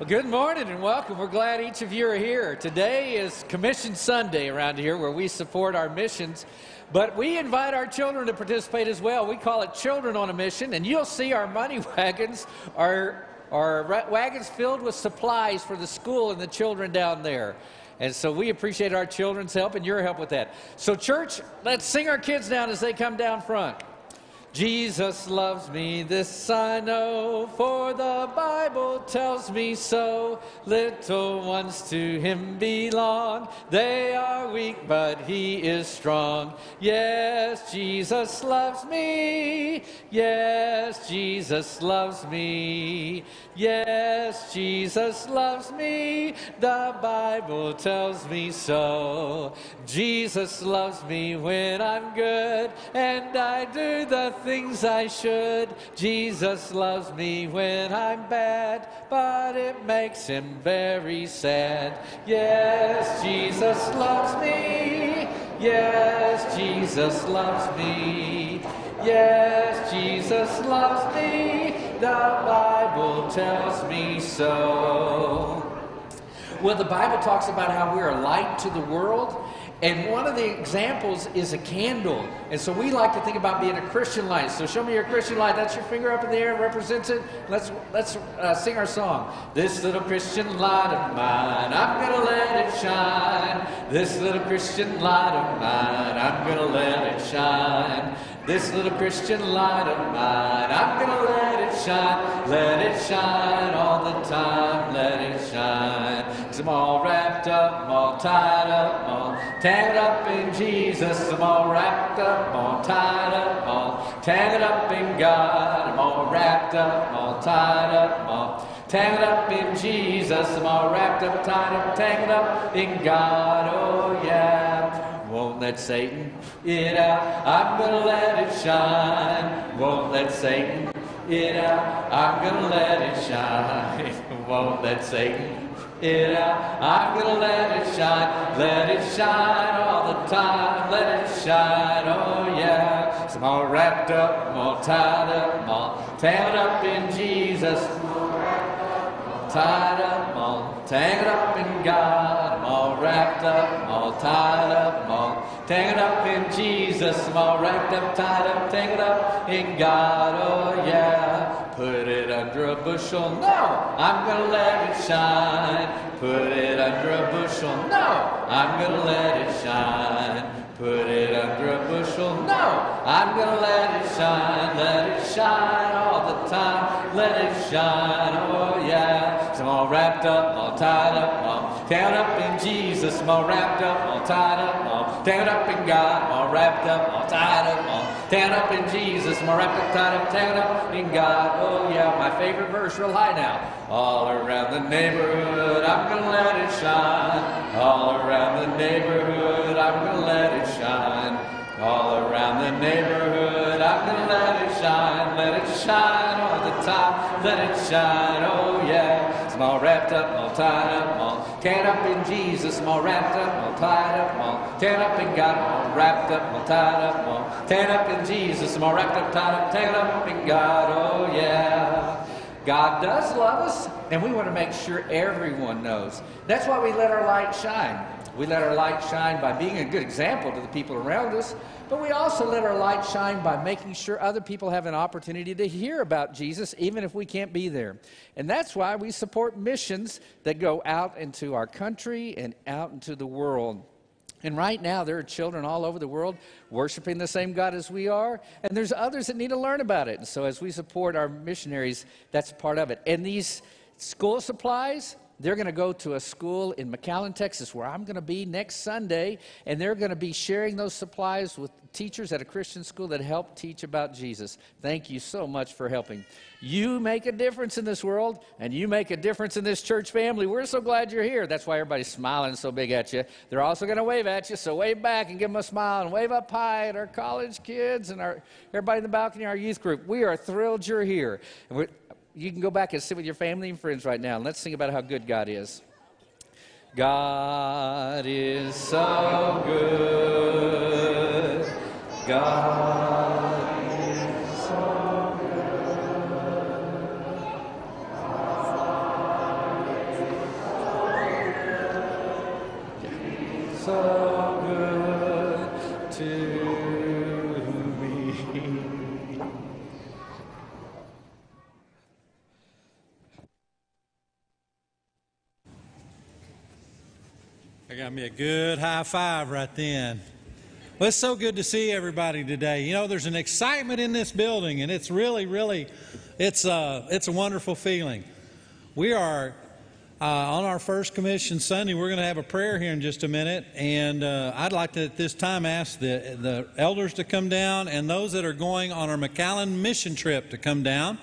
Well, good morning and welcome. We're glad each of you are here. Today is Commission Sunday around here where we support our missions, but we invite our children to participate as well. We call it Children on a Mission, and you'll see our money wagons are, are wagons filled with supplies for the school and the children down there. And so we appreciate our children's help and your help with that. So, church, let's sing our kids down as they come down front. Jesus loves me, this I know, for the Bible tells me so. Little ones to him belong. They are weak, but he is strong. Yes, Jesus loves me. Yes, Jesus loves me. Yes, Jesus loves me. The Bible tells me so. Jesus loves me when I'm good, and I do the things I should. Jesus loves me when I'm bad, but it makes him very sad. Yes, Jesus loves me. Yes, Jesus loves me. Yes, Jesus loves me. The Bible tells me so. Well, the Bible talks about how we're a light to the world. And one of the examples is a candle. And so we like to think about being a Christian light. So show me your Christian light. That's your finger up in the air, represents it. Let's, let's uh, sing our song. This little Christian light of mine, I'm going to let it shine. This little Christian light of mine, I'm going to let it shine. This little Christian light of mine, I'm gonna let it shine, let it shine all the time, let it shine. I'm all wrapped up, all tied up, all tangled up in Jesus. I'm all wrapped up, all tied up, all tangled up in God. I'm all wrapped up, all tied up, all tangled up in Jesus. I'm all wrapped up, tied up, tangled up in God. Oh yeah. Won't let Satan it out. I'm gonna let it shine. Won't let Satan it out. I'm gonna let it shine. Won't let Satan it out. I'm gonna let it shine. Let it shine all the time. Let it shine. Oh yeah. So I'm all wrapped up, I'm all tied up, I'm all tangled up in Jesus. Tied up, all tangled up in God. I'm all wrapped up, I'm all tied up, I'm all tangled up in Jesus. I'm all wrapped up, tied up, tangled up in God. Oh yeah. Put it under a bushel. No, I'm gonna let it shine. Put it under a bushel. No, I'm gonna let it shine. Put it under a bushel. No, I'm gonna let it shine. Let it shine all the time. Let it shine. Oh yeah. So I'm all wrapped up, all tied up, all tied up in Jesus. All wrapped up, all tied up, all tied up in God. All wrapped up, all tied up, all tied up in Jesus. All wrapped up, tied up, tied up in God. Oh yeah. My favorite verse, real high now. All around the neighborhood, I'm gonna let it shine. All around the neighborhood, I'm gonna let it shine. All around the neighborhood, I'm gonna let it shine. Let it shine all the time. Let it shine, oh yeah. I'm all wrapped up, all tied up, all tied up in Jesus. I'm all wrapped up, all tied up, all tied up in God. I'm all wrapped up, all tied up, all tied up in Jesus. I'm all wrapped up, tied up, tied up in God, oh yeah. God does love us, and we want to make sure everyone knows. That's why we let our light shine. We let our light shine by being a good example to the people around us, but we also let our light shine by making sure other people have an opportunity to hear about Jesus, even if we can't be there. And that's why we support missions that go out into our country and out into the world. And right now, there are children all over the world worshiping the same God as we are, and there's others that need to learn about it. And so, as we support our missionaries, that's part of it. And these school supplies, they're going to go to a school in McAllen, Texas, where I'm going to be next Sunday, and they're going to be sharing those supplies with teachers at a Christian school that help teach about Jesus. Thank you so much for helping. You make a difference in this world, and you make a difference in this church family. We're so glad you're here. That's why everybody's smiling so big at you. They're also going to wave at you, so wave back and give them a smile and wave up high at our college kids and our everybody in the balcony, our youth group. We are thrilled you're here. And you can go back and sit with your family and friends right now, and let's sing about how good God is. God is so good. God me a good high five right then. Well, it's so good to see everybody today. You know, there's an excitement in this building, and it's really, really, it's a, uh, it's a wonderful feeling. We are uh, on our first commission Sunday. We're going to have a prayer here in just a minute, and uh, I'd like to at this time ask the the elders to come down and those that are going on our McAllen mission trip to come down.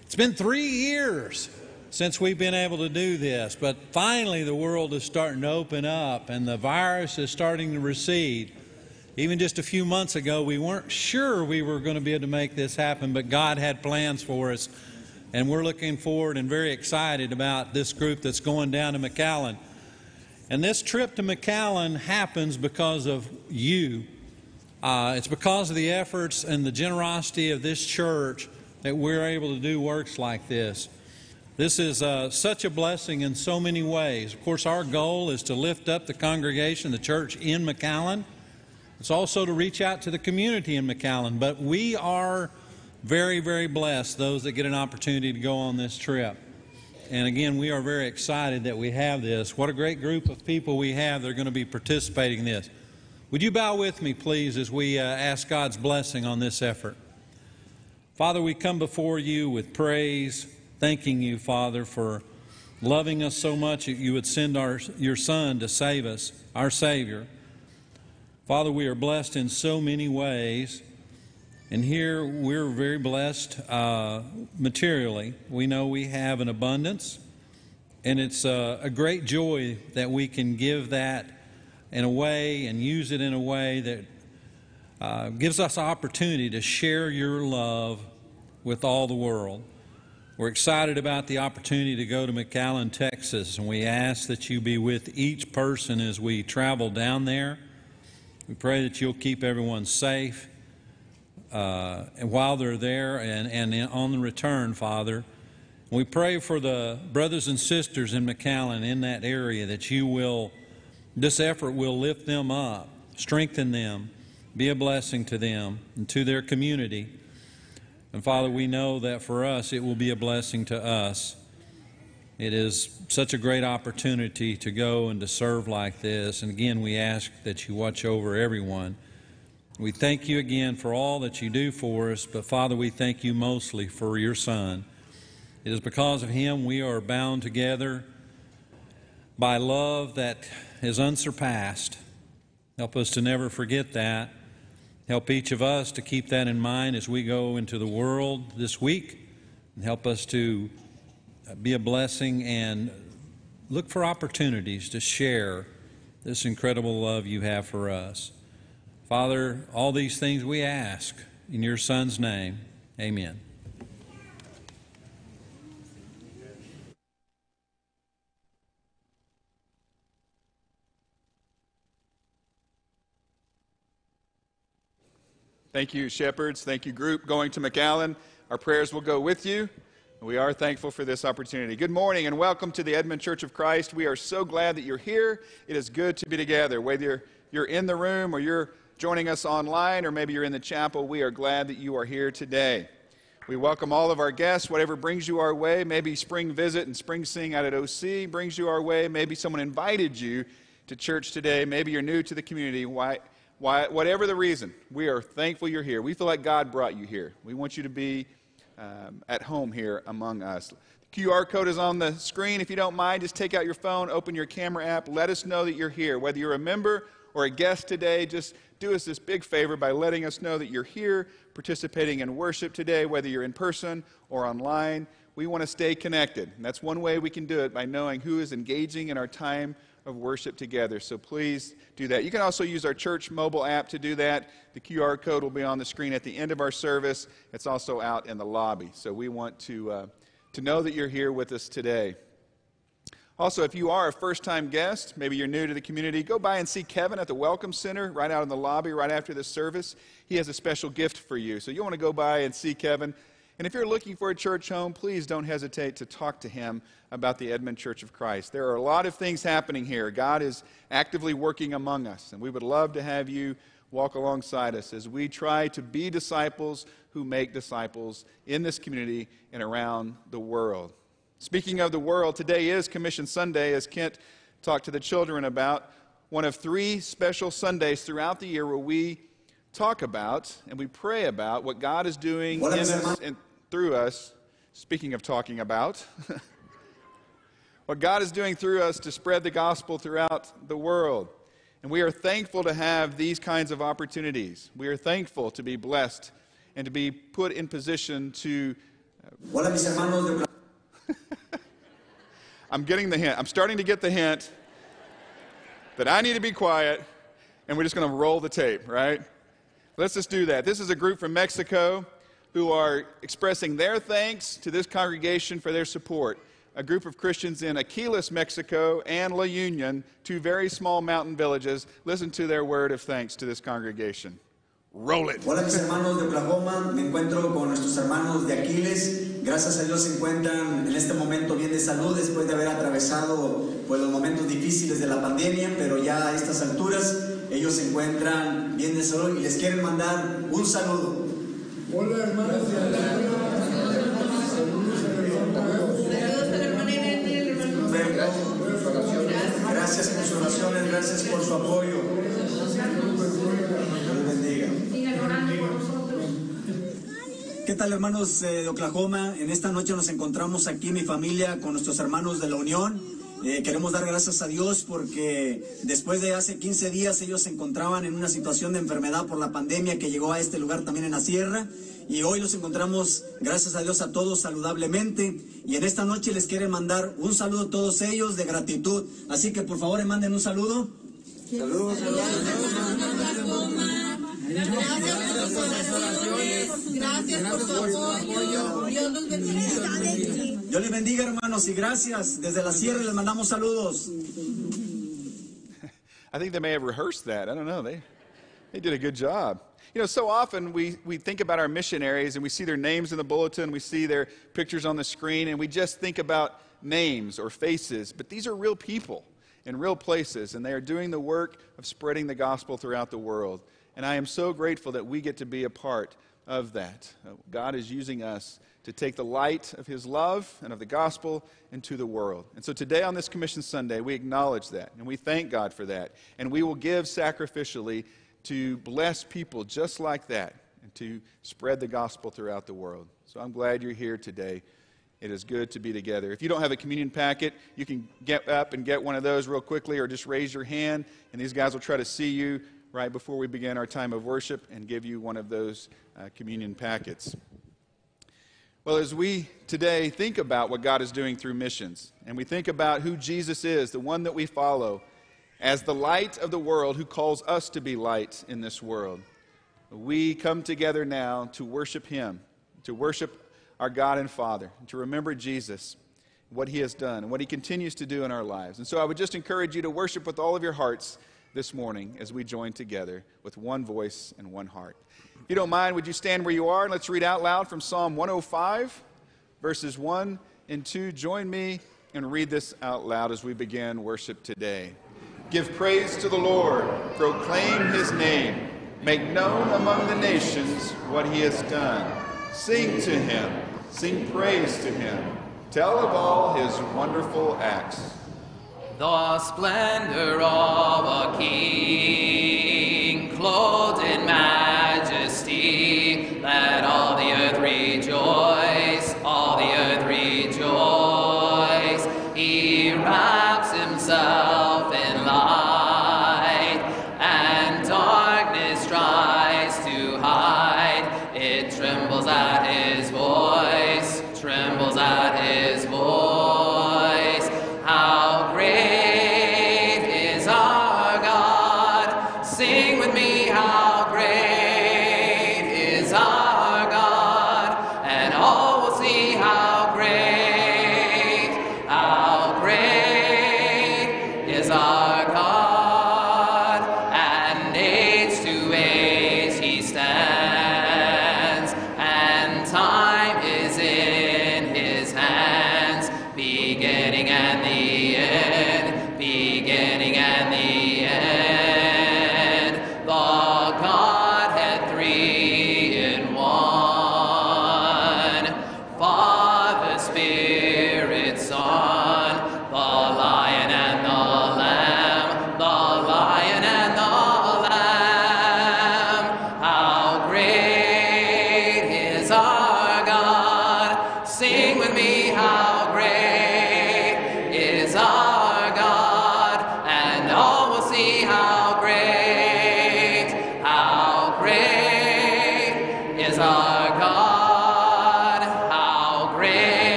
It's been three years since we've been able to do this, but finally the world is starting to open up and the virus is starting to recede. Even just a few months ago, we weren't sure we were going to be able to make this happen, but God had plans for us. And we're looking forward and very excited about this group that's going down to McAllen. And this trip to McAllen happens because of you. Uh, it's because of the efforts and the generosity of this church that we're able to do works like this. This is uh, such a blessing in so many ways. Of course, our goal is to lift up the congregation, the church in McAllen. It's also to reach out to the community in McAllen. But we are very, very blessed, those that get an opportunity to go on this trip. And again, we are very excited that we have this. What a great group of people we have that are going to be participating in this. Would you bow with me, please, as we uh, ask God's blessing on this effort? Father, we come before you with praise thanking you, Father, for loving us so much that you would send our, your Son to save us, our Savior. Father, we are blessed in so many ways. And here we're very blessed uh, materially. We know we have an abundance, and it's uh, a great joy that we can give that in a way and use it in a way that uh, gives us opportunity to share your love with all the world. We're excited about the opportunity to go to McAllen, Texas, and we ask that you be with each person as we travel down there. We pray that you'll keep everyone safe uh, and while they're there and, and on the return, Father. We pray for the brothers and sisters in McAllen in that area that you will, this effort will lift them up, strengthen them, be a blessing to them and to their community. And Father, we know that for us it will be a blessing to us. It is such a great opportunity to go and to serve like this. And again, we ask that you watch over everyone. We thank you again for all that you do for us, but Father, we thank you mostly for your Son. It is because of him we are bound together by love that is unsurpassed. Help us to never forget that. Help each of us to keep that in mind as we go into the world this week. And help us to uh, be a blessing and look for opportunities to share this incredible love you have for us. Father, all these things we ask in your Son's name. Amen. Thank you, shepherds. Thank you, group going to McAllen. Our prayers will go with you. We are thankful for this opportunity. Good morning and welcome to the Edmond Church of Christ. We are so glad that you're here. It is good to be together. Whether you're, in the room or you're joining us online or maybe you're in the chapel, we are glad that you are here today. We welcome all of our guests, whatever brings you our way. Maybe spring visit and spring sing out at OC brings you our way. Maybe someone invited you to church today. Maybe you're new to the community. Why, why, whatever the reason, we are thankful you're here. We feel like God brought you here. We want you to be um, at home here among us. The QR code is on the screen. If you don't mind, just take out your phone, open your camera app, let us know that you're here. Whether you're a member or a guest today, just do us this big favor by letting us know that you're here participating in worship today, whether you're in person or online. We want to stay connected. And that's one way we can do it by knowing who is engaging in our time of worship together. So please do that. You can also use our church mobile app to do that. The QR code will be on the screen at the end of our service. It's also out in the lobby. So we want to, uh, to know that you're here with us today. Also, if you are a first time guest, maybe you're new to the community, go by and see Kevin at the Welcome Center right out in the lobby right after this service. He has a special gift for you. So you want to go by and see Kevin. And if you're looking for a church home, please don't hesitate to talk to him about the Edmond Church of Christ. There are a lot of things happening here. God is actively working among us, and we would love to have you walk alongside us as we try to be disciples who make disciples in this community and around the world. Speaking of the world, today is Commission Sunday, as Kent talked to the children about one of three special Sundays throughout the year where we talk about and we pray about what God is doing in us and through us. Speaking of talking about, what God is doing through us to spread the gospel throughout the world. And we are thankful to have these kinds of opportunities. We are thankful to be blessed and to be put in position to. Hola, mis hermanos de I'm getting the hint. I'm starting to get the hint that I need to be quiet and we're just going to roll the tape, right? Let's just do that. This is a group from Mexico who are expressing their thanks to this congregation for their support. A group of Christians in Aquiles, Mexico, and La Union, two very small mountain villages. Listen to their word of thanks to this congregation. Roll it. Hola mis hermanos de Oklahoma, me encuentro con nuestros hermanos de Aquiles. Gracias a Dios se encuentran en este momento bien de salud después de haber atravesado pues, los momentos difíciles de la pandemia, pero ya a estas alturas ellos se encuentran bien de salud y les quieren mandar un saludo. Hola hermanos de. Saludos el a la hermana Irene y al hermano Gracias por sus oraciones, gracias por su apoyo. Dios bendiga. Sigan orando por nosotros. ¿Qué tal hermanos de Oklahoma? En esta noche nos encontramos aquí mi familia con nuestros hermanos de la Unión. Eh, queremos dar gracias a Dios porque después de hace 15 días ellos se encontraban en una situación de enfermedad por la pandemia que llegó a este lugar también en la sierra y hoy los encontramos gracias a Dios a todos saludablemente y en esta noche les quieren mandar un saludo a todos ellos de gratitud. Así que por favor manden un saludo. Saludos. Gracias por su apoyo. Dios los bendiga. Dios les bendiga hermanos y gracias. Desde la sierra les mandamos saludos. I think they may have rehearsed that. I don't know. They, they did a good job. You know, so often we, we think about our missionaries and we see their names in the bulletin, we see their pictures on the screen, and we just think about names or faces. But these are real people in real places, and they are doing the work of spreading the gospel throughout the world. And I am so grateful that we get to be a part of that. Uh, God is using us to take the light of His love and of the gospel into the world. And so today on this Commission Sunday, we acknowledge that and we thank God for that. And we will give sacrificially to bless people just like that and to spread the gospel throughout the world. So I'm glad you're here today. It is good to be together. If you don't have a communion packet, you can get up and get one of those real quickly or just raise your hand, and these guys will try to see you right before we begin our time of worship and give you one of those uh, communion packets. Well, as we today think about what God is doing through missions, and we think about who Jesus is, the one that we follow, as the light of the world who calls us to be light in this world, we come together now to worship Him, to worship our God and Father, and to remember Jesus, what He has done, and what He continues to do in our lives. And so I would just encourage you to worship with all of your hearts this morning as we join together with one voice and one heart. If you don't mind, would you stand where you are and let's read out loud from Psalm 105, verses 1 and 2. Join me and read this out loud as we begin worship today. Give praise to the Lord, proclaim his name, make known among the nations what he has done. Sing to him, sing praise to him, tell of all his wonderful acts. The splendor of a king, clothed in majesty,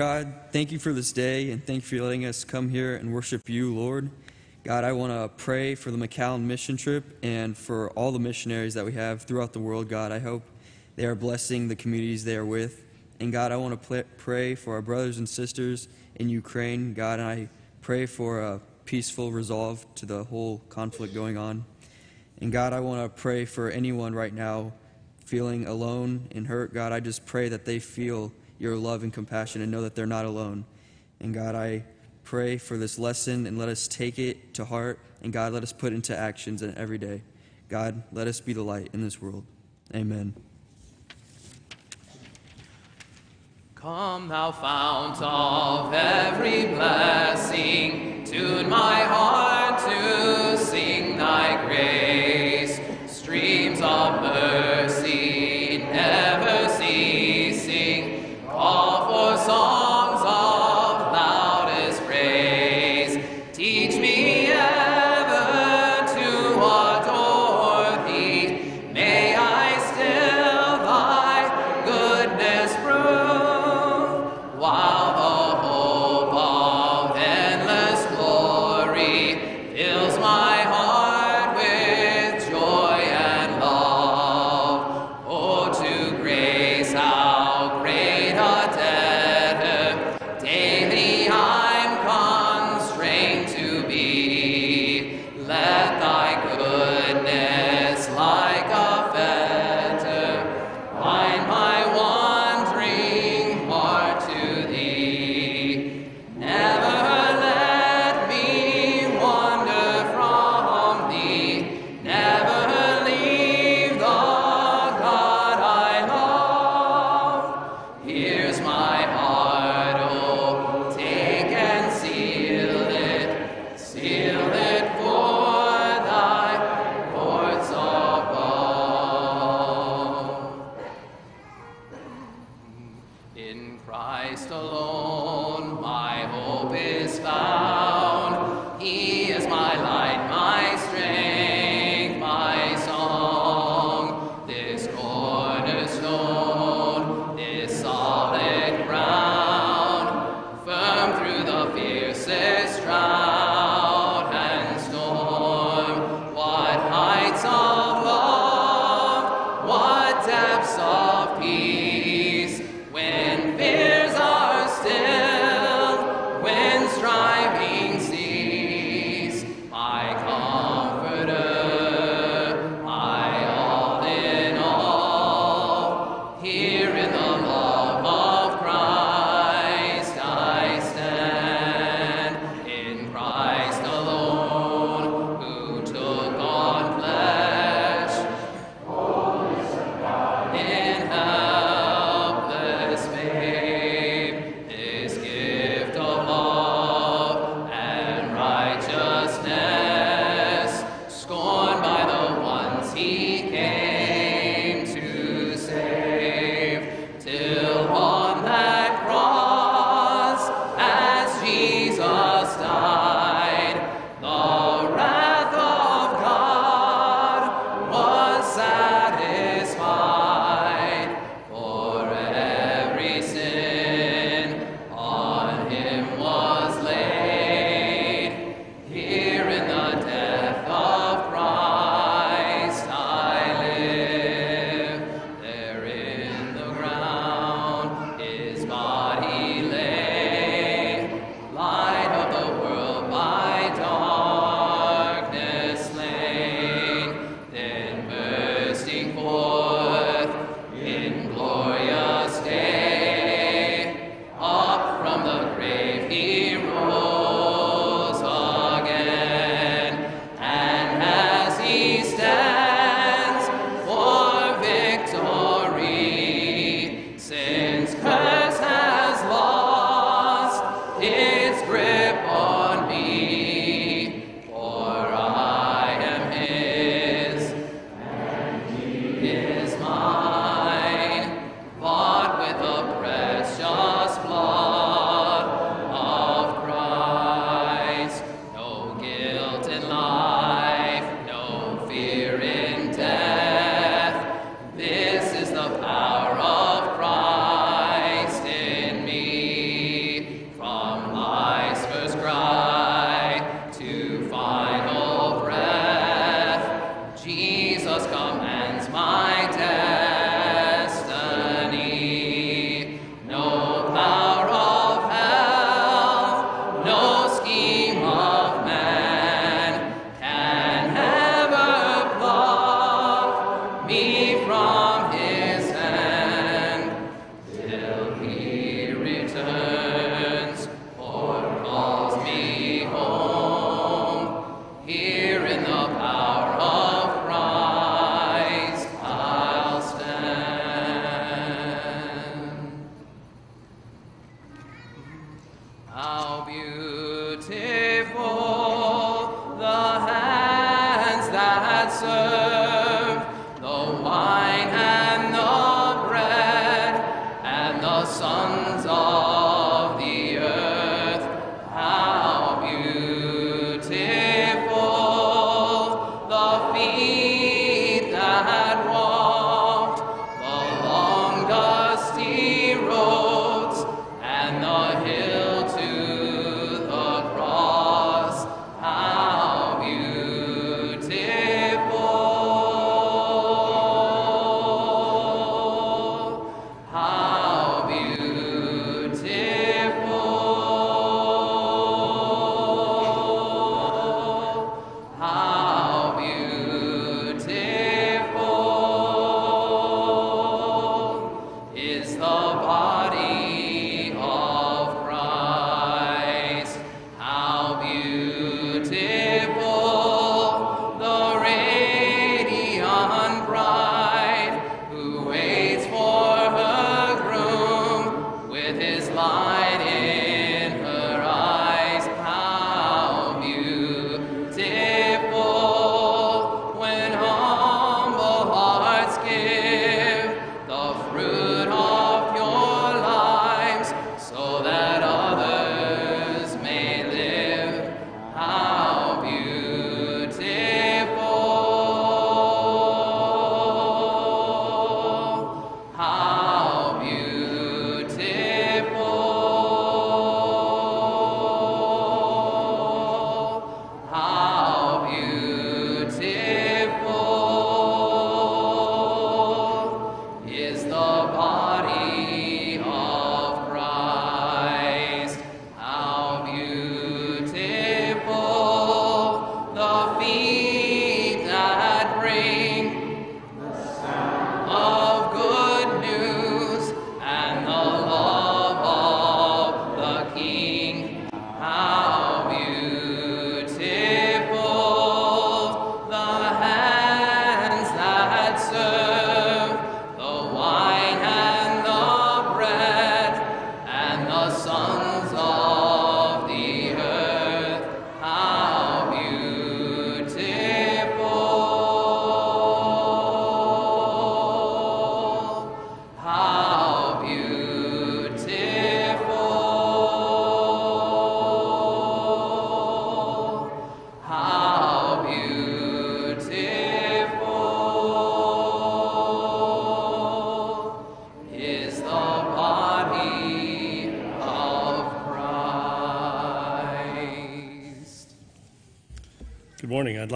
God, thank you for this day and thank you for letting us come here and worship you, Lord. God, I want to pray for the McAllen mission trip and for all the missionaries that we have throughout the world, God. I hope they are blessing the communities they are with. And God, I want to pray for our brothers and sisters in Ukraine, God, and I pray for a peaceful resolve to the whole conflict going on. And God, I want to pray for anyone right now feeling alone and hurt. God, I just pray that they feel your love and compassion and know that they're not alone. And God, I pray for this lesson and let us take it to heart. And God, let us put into actions in every day. God, let us be the light in this world. Amen. Come, thou fount of every blessing, tune my heart to sing thy grace. Streams of mercy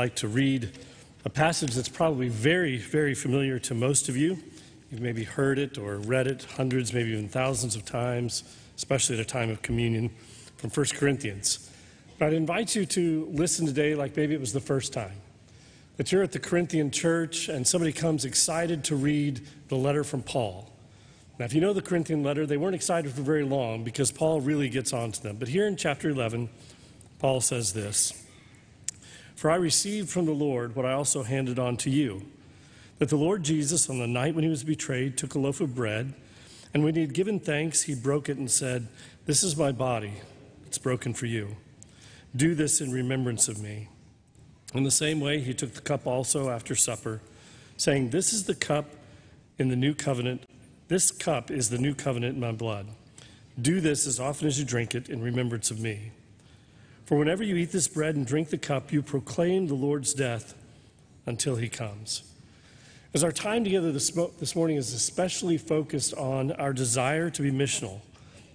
like to read a passage that's probably very, very familiar to most of you. You've maybe heard it or read it hundreds, maybe even thousands of times, especially at a time of communion from 1 Corinthians. But I'd invite you to listen today like maybe it was the first time. That you're at the Corinthian church and somebody comes excited to read the letter from Paul. Now, if you know the Corinthian letter, they weren't excited for very long because Paul really gets on to them. But here in chapter 11, Paul says this. For I received from the Lord what I also handed on to you that the Lord Jesus, on the night when he was betrayed, took a loaf of bread, and when he had given thanks, he broke it and said, This is my body, it's broken for you. Do this in remembrance of me. In the same way, he took the cup also after supper, saying, This is the cup in the new covenant. This cup is the new covenant in my blood. Do this as often as you drink it in remembrance of me. For whenever you eat this bread and drink the cup, you proclaim the Lord's death until he comes. As our time together this, this morning is especially focused on our desire to be missional,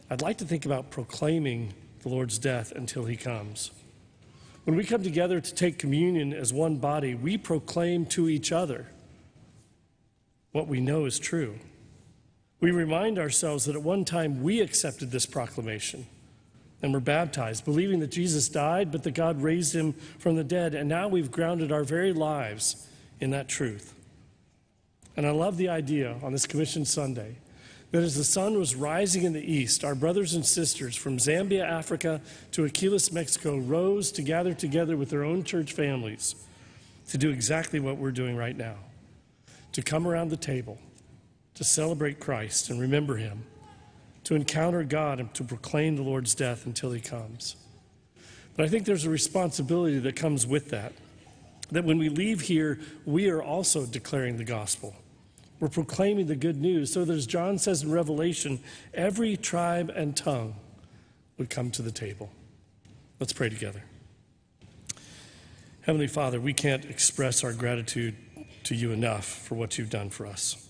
I'd like to think about proclaiming the Lord's death until he comes. When we come together to take communion as one body, we proclaim to each other what we know is true. We remind ourselves that at one time we accepted this proclamation and were baptized, believing that Jesus died, but that God raised him from the dead. And now we've grounded our very lives in that truth. And I love the idea on this Commission Sunday that as the sun was rising in the east, our brothers and sisters from Zambia, Africa to Aquiles, Mexico rose to gather together with their own church families to do exactly what we're doing right now to come around the table, to celebrate Christ and remember him to encounter God and to proclaim the Lord's death until he comes. But I think there's a responsibility that comes with that. That when we leave here, we are also declaring the gospel. We're proclaiming the good news so that, as John says in Revelation, every tribe and tongue would come to the table. Let's pray together. Heavenly Father, we can't express our gratitude to you enough for what you've done for us,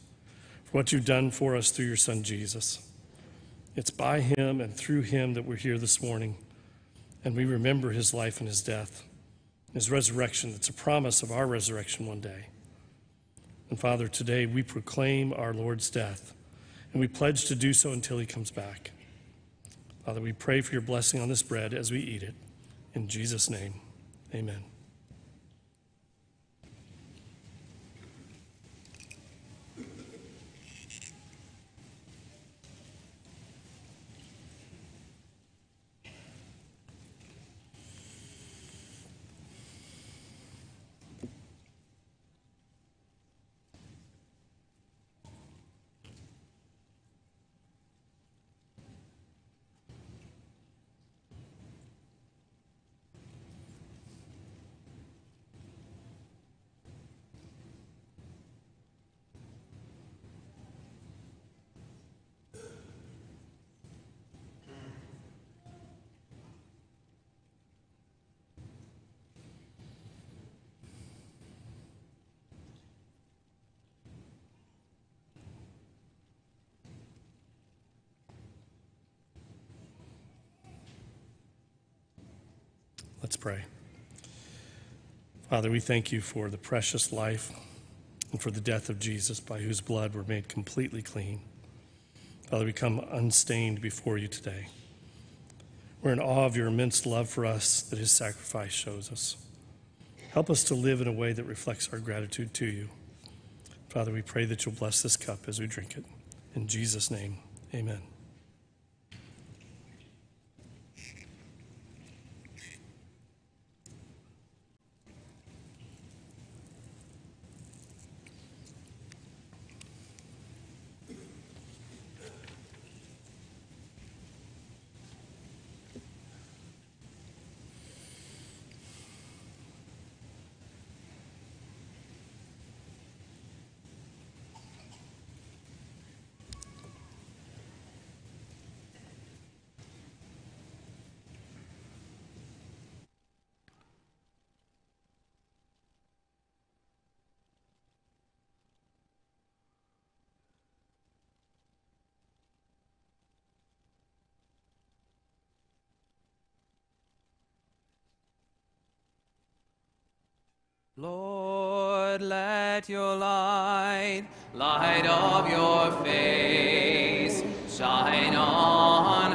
for what you've done for us through your Son Jesus. It's by him and through him that we're here this morning, and we remember his life and his death, his resurrection. It's a promise of our resurrection one day. And Father, today we proclaim our Lord's death, and we pledge to do so until he comes back. Father, we pray for your blessing on this bread as we eat it. In Jesus' name, amen. Pray. Father, we thank you for the precious life and for the death of Jesus, by whose blood we're made completely clean. Father, we come unstained before you today. We're in awe of your immense love for us that his sacrifice shows us. Help us to live in a way that reflects our gratitude to you. Father, we pray that you'll bless this cup as we drink it. In Jesus' name, amen. Lord, let your light, light of your face, shine on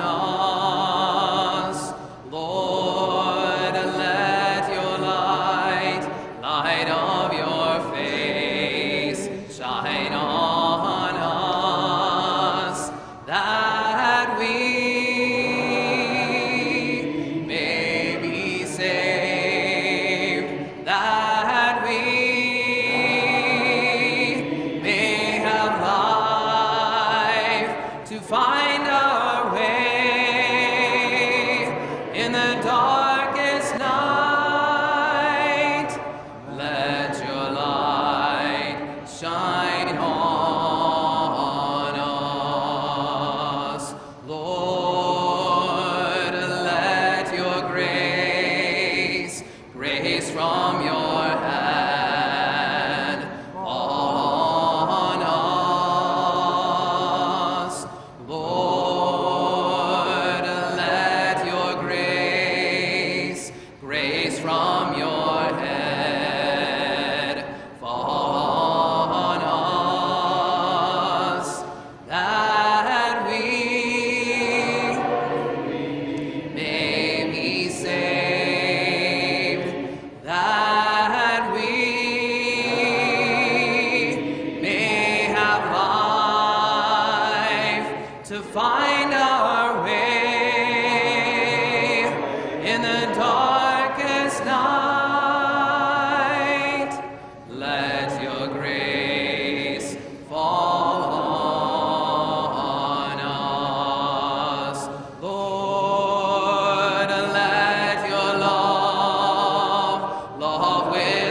love,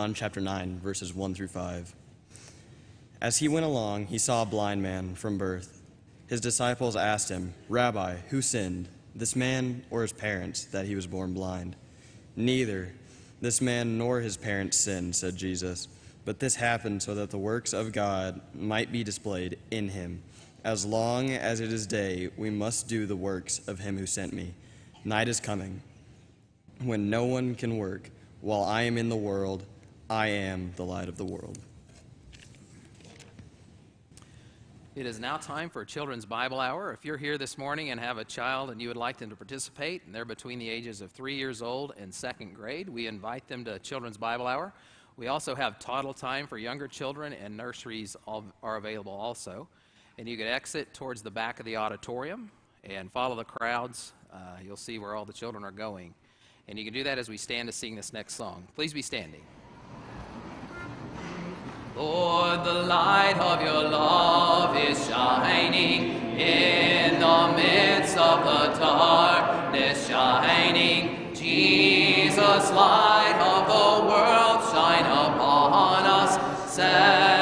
John chapter 9, verses 1 through 5. As he went along, he saw a blind man from birth. His disciples asked him, Rabbi, who sinned, this man or his parents, that he was born blind? Neither this man nor his parents sinned, said Jesus, but this happened so that the works of God might be displayed in him. As long as it is day, we must do the works of him who sent me. Night is coming when no one can work. While I am in the world, I am the light of the world. It is now time for Children's Bible Hour. If you're here this morning and have a child and you would like them to participate, and they're between the ages of three years old and second grade, we invite them to Children's Bible Hour. We also have toddle time for younger children, and nurseries are available also. And you can exit towards the back of the auditorium and follow the crowds. Uh, you'll see where all the children are going. And you can do that as we stand to sing this next song. Please be standing. Lord, the light of your love is shining in the midst of the darkness shining. Jesus, light of the world, shine upon us. Set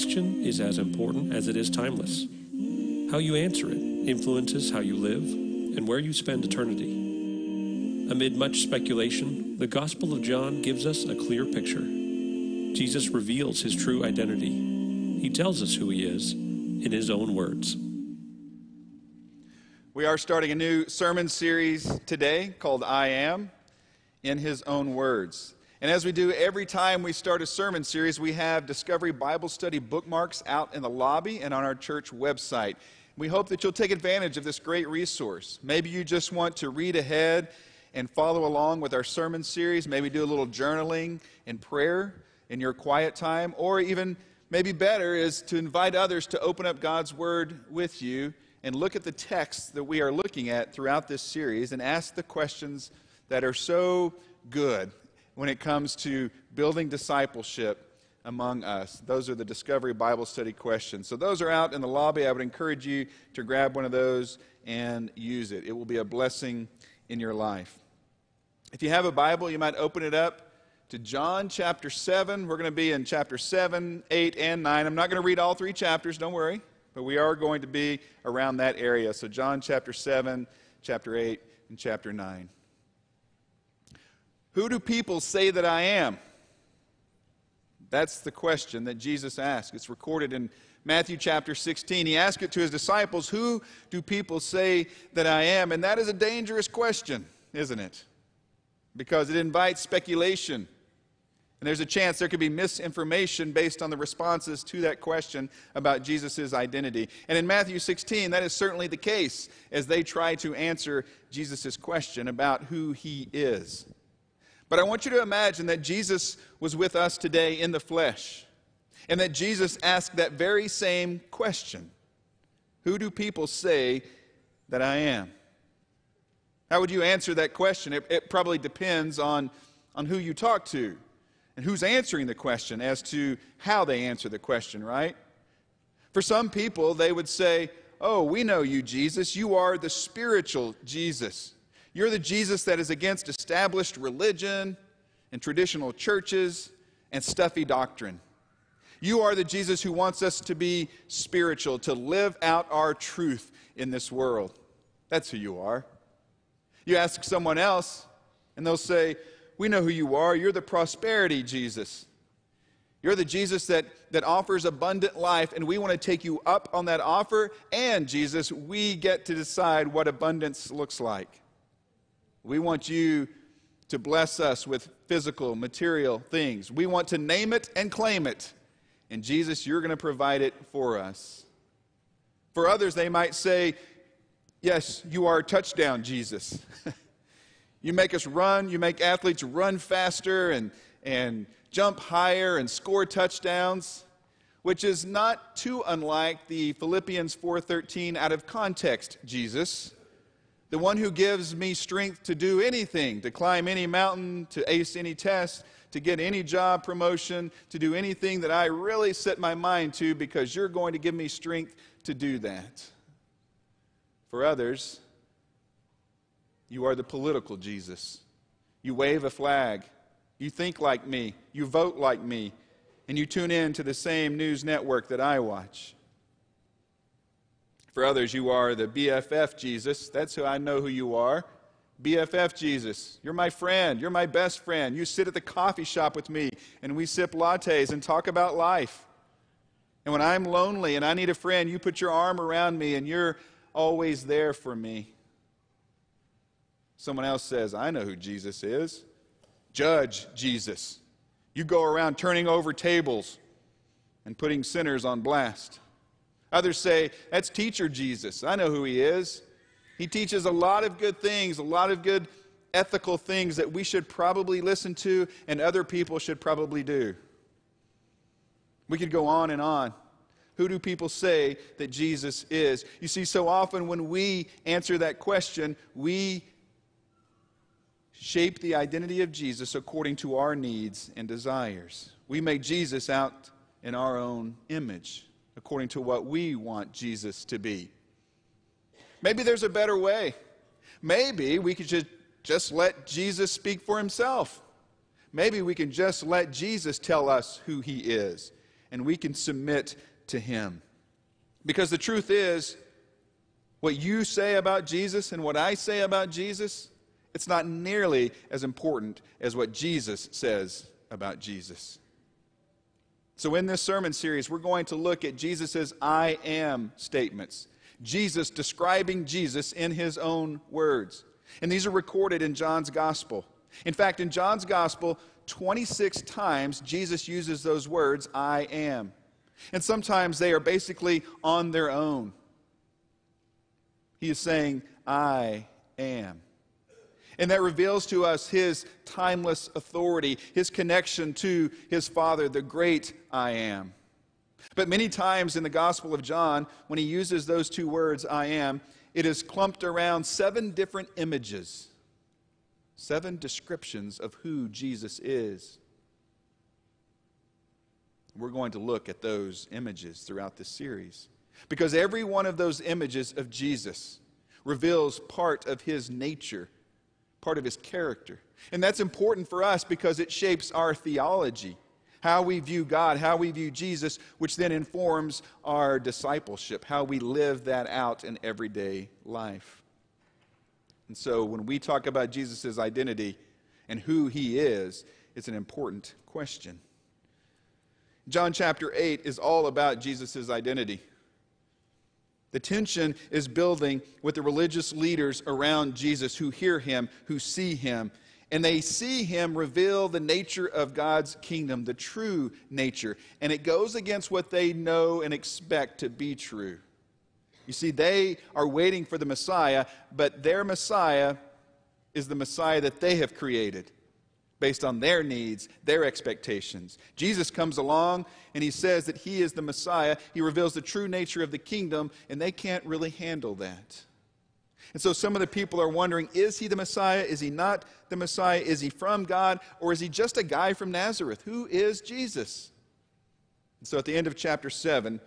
question is as important as it is timeless. How you answer it influences how you live and where you spend eternity. Amid much speculation, the Gospel of John gives us a clear picture. Jesus reveals his true identity. He tells us who he is in his own words. We are starting a new sermon series today called I Am in His Own Words. And as we do every time we start a sermon series, we have Discovery Bible Study bookmarks out in the lobby and on our church website. We hope that you'll take advantage of this great resource. Maybe you just want to read ahead and follow along with our sermon series, maybe do a little journaling and prayer in your quiet time, or even maybe better is to invite others to open up God's Word with you and look at the texts that we are looking at throughout this series and ask the questions that are so good when it comes to building discipleship among us. Those are the Discovery Bible Study questions. So, those are out in the lobby. I would encourage you to grab one of those and use it. It will be a blessing in your life. If you have a Bible, you might open it up to John chapter 7. We're going to be in chapter 7, 8, and 9. I'm not going to read all three chapters, don't worry, but we are going to be around that area. So, John chapter 7, chapter 8, and chapter 9. Who do people say that I am? That's the question that Jesus asked. It's recorded in Matthew chapter 16. He asked it to his disciples Who do people say that I am? And that is a dangerous question, isn't it? Because it invites speculation. And there's a chance there could be misinformation based on the responses to that question about Jesus' identity. And in Matthew 16, that is certainly the case as they try to answer Jesus' question about who he is. But I want you to imagine that Jesus was with us today in the flesh, and that Jesus asked that very same question Who do people say that I am? How would you answer that question? It, it probably depends on, on who you talk to and who's answering the question as to how they answer the question, right? For some people, they would say, Oh, we know you, Jesus. You are the spiritual Jesus. You're the Jesus that is against established religion and traditional churches and stuffy doctrine. You are the Jesus who wants us to be spiritual, to live out our truth in this world. That's who you are. You ask someone else, and they'll say, We know who you are. You're the prosperity Jesus. You're the Jesus that, that offers abundant life, and we want to take you up on that offer. And, Jesus, we get to decide what abundance looks like. We want you to bless us with physical, material things. We want to name it and claim it. And, Jesus, you're going to provide it for us. For others, they might say, Yes, you are a touchdown, Jesus. you make us run, you make athletes run faster and, and jump higher and score touchdowns, which is not too unlike the Philippians 4:13 out of context Jesus, the one who gives me strength to do anything, to climb any mountain, to ace any test, to get any job promotion, to do anything that I really set my mind to because you're going to give me strength to do that. For others, you are the political Jesus. You wave a flag. You think like me. You vote like me. And you tune in to the same news network that I watch. For others, you are the BFF Jesus. That's who I know who you are. BFF Jesus. You're my friend. You're my best friend. You sit at the coffee shop with me and we sip lattes and talk about life. And when I'm lonely and I need a friend, you put your arm around me and you're always there for me. Someone else says, I know who Jesus is. Judge Jesus. You go around turning over tables and putting sinners on blast. Others say, That's teacher Jesus. I know who he is. He teaches a lot of good things, a lot of good ethical things that we should probably listen to and other people should probably do. We could go on and on. Who do people say that Jesus is? You see, so often when we answer that question, we shape the identity of Jesus according to our needs and desires. We make Jesus out in our own image, according to what we want Jesus to be. Maybe there's a better way. Maybe we could just, just let Jesus speak for himself. Maybe we can just let Jesus tell us who he is, and we can submit to him. Because the truth is, what you say about Jesus and what I say about Jesus it's not nearly as important as what Jesus says about Jesus. So, in this sermon series, we're going to look at Jesus' I am statements. Jesus describing Jesus in his own words. And these are recorded in John's gospel. In fact, in John's gospel, 26 times Jesus uses those words, I am. And sometimes they are basically on their own. He is saying, I am. And that reveals to us his timeless authority, his connection to his Father, the great I am. But many times in the Gospel of John, when he uses those two words, I am, it is clumped around seven different images, seven descriptions of who Jesus is. We're going to look at those images throughout this series. Because every one of those images of Jesus reveals part of his nature part of his character. And that's important for us because it shapes our theology, how we view God, how we view Jesus, which then informs our discipleship, how we live that out in everyday life. And so when we talk about Jesus' identity and who he is, it's an important question. John chapter 8 is all about Jesus' identity. The tension is building with the religious leaders around Jesus who hear him, who see him, and they see him reveal the nature of God's kingdom, the true nature. And it goes against what they know and expect to be true. You see, they are waiting for the Messiah, but their Messiah is the Messiah that they have created based on their needs, their expectations. Jesus comes along and he says that he is the Messiah. He reveals the true nature of the kingdom, and they can't really handle that. And so some of the people are wondering is he the Messiah? Is he not the Messiah? Is he from God? Or is he just a guy from Nazareth? Who is Jesus? And so at the end of chapter 7,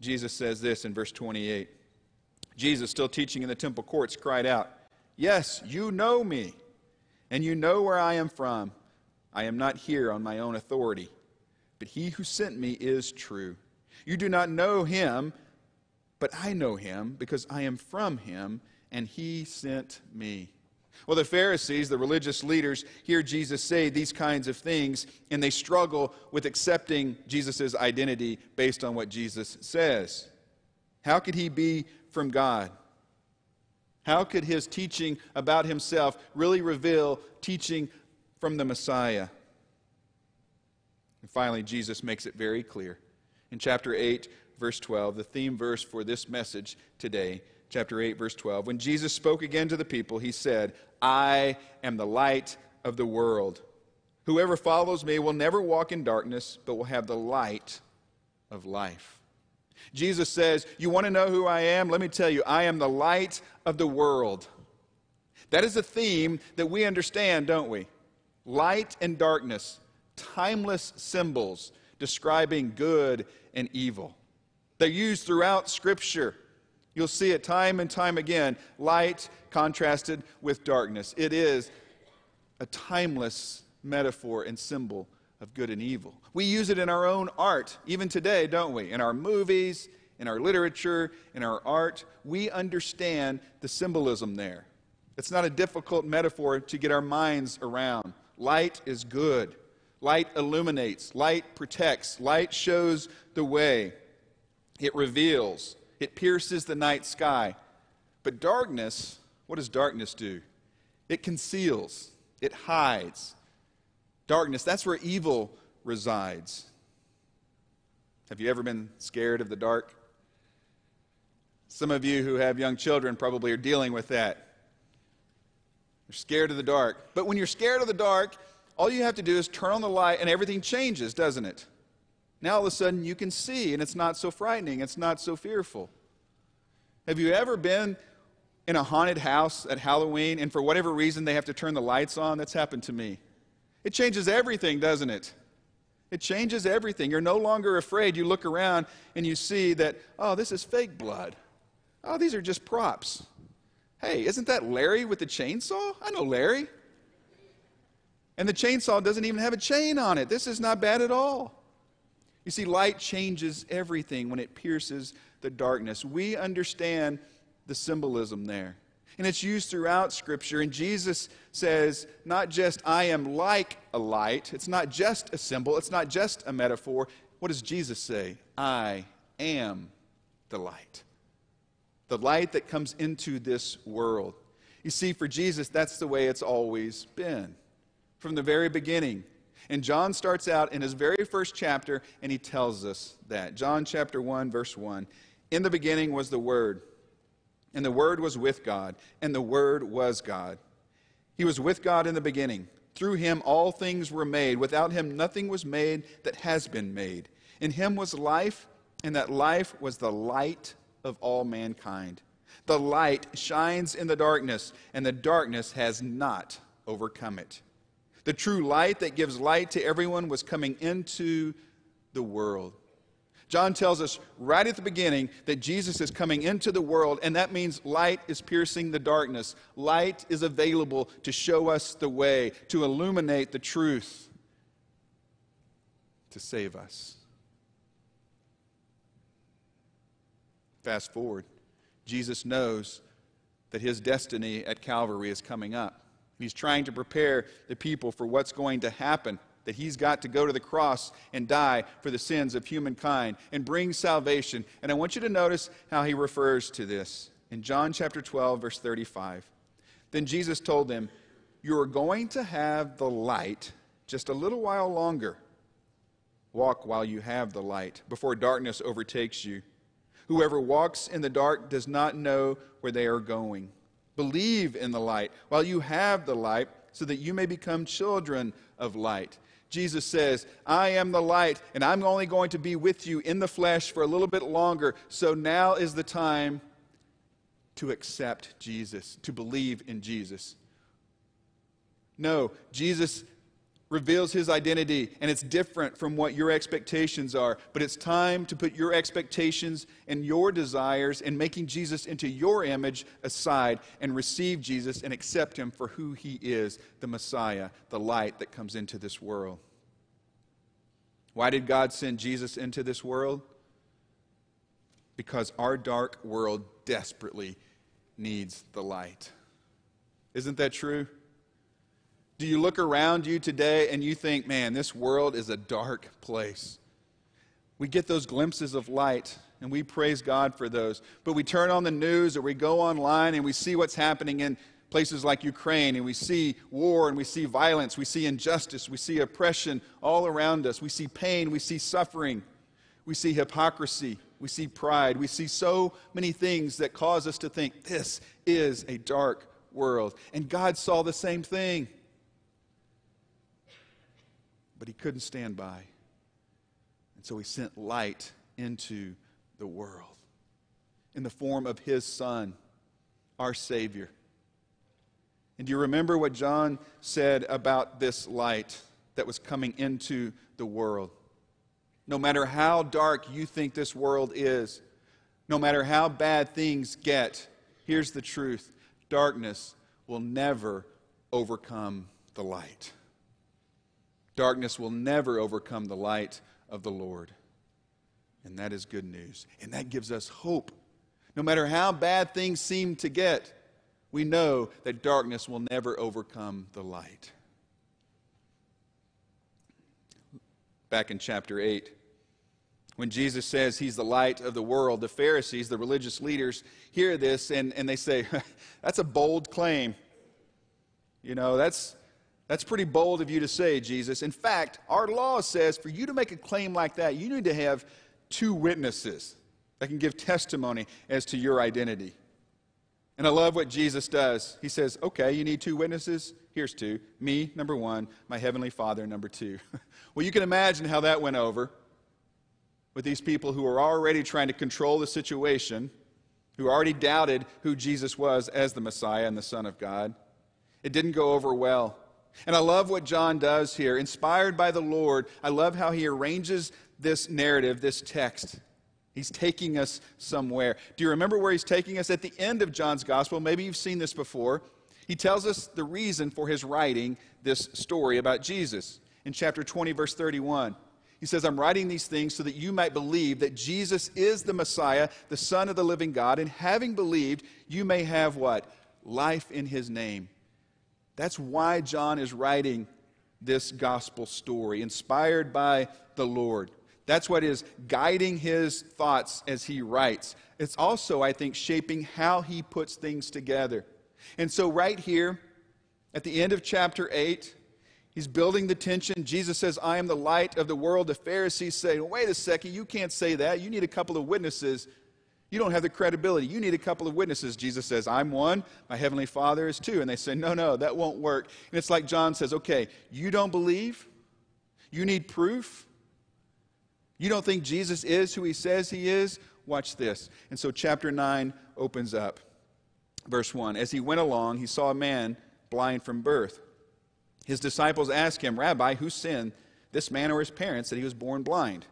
Jesus says this in verse 28. Jesus, still teaching in the temple courts, cried out, Yes, you know me, and you know where I am from. I am not here on my own authority, but he who sent me is true. You do not know him, but I know him because I am from him, and he sent me. Well, the Pharisees, the religious leaders, hear Jesus say these kinds of things, and they struggle with accepting Jesus' identity based on what Jesus says. How could he be from God? How could his teaching about himself really reveal teaching from the Messiah? And finally, Jesus makes it very clear. In chapter 8, verse 12, the theme verse for this message today, chapter 8, verse 12, when Jesus spoke again to the people, he said, I am the light of the world. Whoever follows me will never walk in darkness, but will have the light of life. Jesus says, You want to know who I am? Let me tell you, I am the light of the world. That is a theme that we understand, don't we? Light and darkness, timeless symbols describing good and evil. They're used throughout Scripture. You'll see it time and time again light contrasted with darkness. It is a timeless metaphor and symbol of good and evil. We use it in our own art, even today, don't we? In our movies, in our literature, in our art, we understand the symbolism there. It's not a difficult metaphor to get our minds around. Light is good. Light illuminates, light protects, light shows the way, it reveals, it pierces the night sky. But darkness, what does darkness do? It conceals, it hides. Darkness, that's where evil resides. Have you ever been scared of the dark? Some of you who have young children probably are dealing with that. You're scared of the dark. But when you're scared of the dark, all you have to do is turn on the light and everything changes, doesn't it? Now all of a sudden you can see and it's not so frightening, it's not so fearful. Have you ever been in a haunted house at Halloween and for whatever reason they have to turn the lights on? That's happened to me. It changes everything, doesn't it? It changes everything. You're no longer afraid. You look around and you see that, oh, this is fake blood. Oh, these are just props. Hey, isn't that Larry with the chainsaw? I know Larry. And the chainsaw doesn't even have a chain on it. This is not bad at all. You see, light changes everything when it pierces the darkness. We understand the symbolism there. And it's used throughout Scripture. And Jesus says, not just I am like a light, it's not just a symbol, it's not just a metaphor. What does Jesus say? I am the light. The light that comes into this world. You see, for Jesus, that's the way it's always been from the very beginning. And John starts out in his very first chapter, and he tells us that. John chapter 1, verse 1. In the beginning was the Word, and the Word was with God, and the Word was God. He was with God in the beginning. Through him all things were made. Without him nothing was made that has been made. In him was life, and that life was the light of all mankind. The light shines in the darkness, and the darkness has not overcome it. The true light that gives light to everyone was coming into the world. John tells us right at the beginning that Jesus is coming into the world, and that means light is piercing the darkness. Light is available to show us the way, to illuminate the truth, to save us. Fast forward, Jesus knows that his destiny at Calvary is coming up. He's trying to prepare the people for what's going to happen, that he's got to go to the cross and die for the sins of humankind and bring salvation. And I want you to notice how he refers to this. In John chapter 12, verse 35, then Jesus told them, You are going to have the light just a little while longer. Walk while you have the light, before darkness overtakes you. Whoever walks in the dark does not know where they are going. Believe in the light while you have the light, so that you may become children of light. Jesus says, I am the light, and I'm only going to be with you in the flesh for a little bit longer. So now is the time to accept Jesus, to believe in Jesus. No, Jesus reveals his identity, and it's different from what your expectations are. But it's time to put your expectations and your desires and making Jesus into your image aside and receive Jesus and accept him for who he is the Messiah, the light that comes into this world. Why did God send Jesus into this world? Because our dark world desperately needs the light. Isn't that true? Do you look around you today and you think, man, this world is a dark place? We get those glimpses of light and we praise God for those. But we turn on the news or we go online and we see what's happening in places like Ukraine and we see war and we see violence, we see injustice, we see oppression all around us, we see pain, we see suffering, we see hypocrisy, we see pride, we see so many things that cause us to think this is a dark world. And God saw the same thing but he couldn't stand by. And so he sent light into the world in the form of his son, our Savior. And do you remember what John said about this light that was coming into the world? No matter how dark you think this world is, no matter how bad things get, here's the truth darkness will never overcome the light. Darkness will never overcome the light of the Lord. And that is good news. And that gives us hope. No matter how bad things seem to get, we know that darkness will never overcome the light. Back in chapter 8, when Jesus says he's the light of the world, the Pharisees, the religious leaders, hear this and, and they say, That's a bold claim. You know, that's, that's pretty bold of you to say, Jesus. In fact, our law says for you to make a claim like that, you need to have two witnesses that can give testimony as to your identity. And I love what Jesus does. He says, Okay, you need two witnesses? Here's two. Me, number one, my heavenly Father, number two. well, you can imagine how that went over with these people who are already trying to control the situation, who already doubted who Jesus was as the Messiah and the Son of God. It didn't go over well. And I love what John does here. Inspired by the Lord, I love how he arranges this narrative, this text. He's taking us somewhere. Do you remember where he's taking us? At the end of John's gospel, maybe you've seen this before. He tells us the reason for his writing this story about Jesus. In chapter 20, verse 31, he says, I'm writing these things so that you might believe that Jesus is the Messiah, the Son of the living God, and having believed, you may have what? Life in his name. That's why John is writing this gospel story, inspired by the Lord. That's what is guiding his thoughts as he writes. It's also, I think, shaping how he puts things together. And so, right here, at the end of chapter 8, he's building the tension. Jesus says, I am the light of the world. The Pharisees say, Wait a second, you can't say that. You need a couple of witnesses. You don't have the credibility. You need a couple of witnesses. Jesus says, I'm one, my heavenly Father is two. And they say, No, no, that won't work. And it's like John says, Okay, you don't believe? You need proof? You don't think Jesus is who he says he is? Watch this. And so chapter 9 opens up. Verse 1 As he went along, he saw a man blind from birth. His disciples asked him, Rabbi, who sinned, this man or his parents, that he was born blind?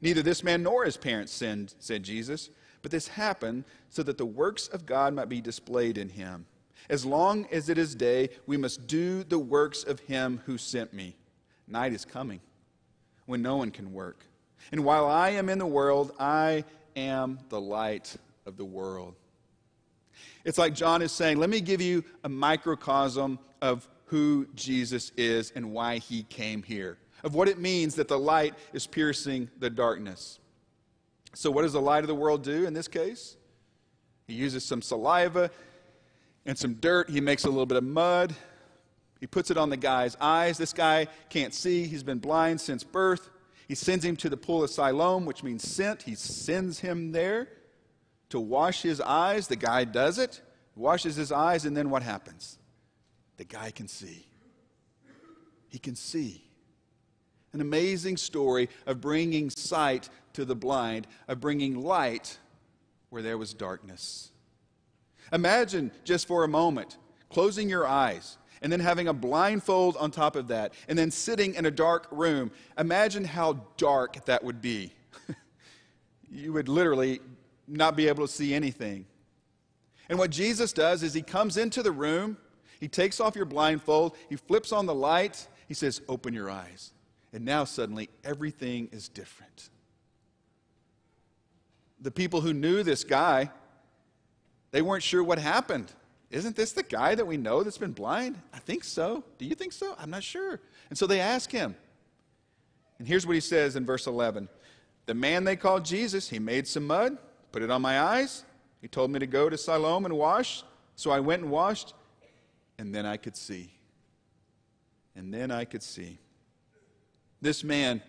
Neither this man nor his parents sinned, said Jesus. But this happened so that the works of God might be displayed in him. As long as it is day, we must do the works of him who sent me. Night is coming when no one can work. And while I am in the world, I am the light of the world. It's like John is saying, let me give you a microcosm of who Jesus is and why he came here, of what it means that the light is piercing the darkness. So, what does the light of the world do in this case? He uses some saliva and some dirt. He makes a little bit of mud. He puts it on the guy's eyes. This guy can't see. He's been blind since birth. He sends him to the pool of Siloam, which means sent. He sends him there to wash his eyes. The guy does it, washes his eyes, and then what happens? The guy can see. He can see. An amazing story of bringing sight to the blind, of bringing light where there was darkness. Imagine just for a moment closing your eyes and then having a blindfold on top of that, and then sitting in a dark room. Imagine how dark that would be. you would literally not be able to see anything. And what Jesus does is he comes into the room, he takes off your blindfold, he flips on the light, he says, Open your eyes. And now suddenly everything is different. The people who knew this guy, they weren't sure what happened. Isn't this the guy that we know that's been blind? I think so. Do you think so? I'm not sure. And so they ask him. And here's what he says in verse 11 The man they called Jesus, he made some mud, put it on my eyes. He told me to go to Siloam and wash. So I went and washed, and then I could see. And then I could see. This man,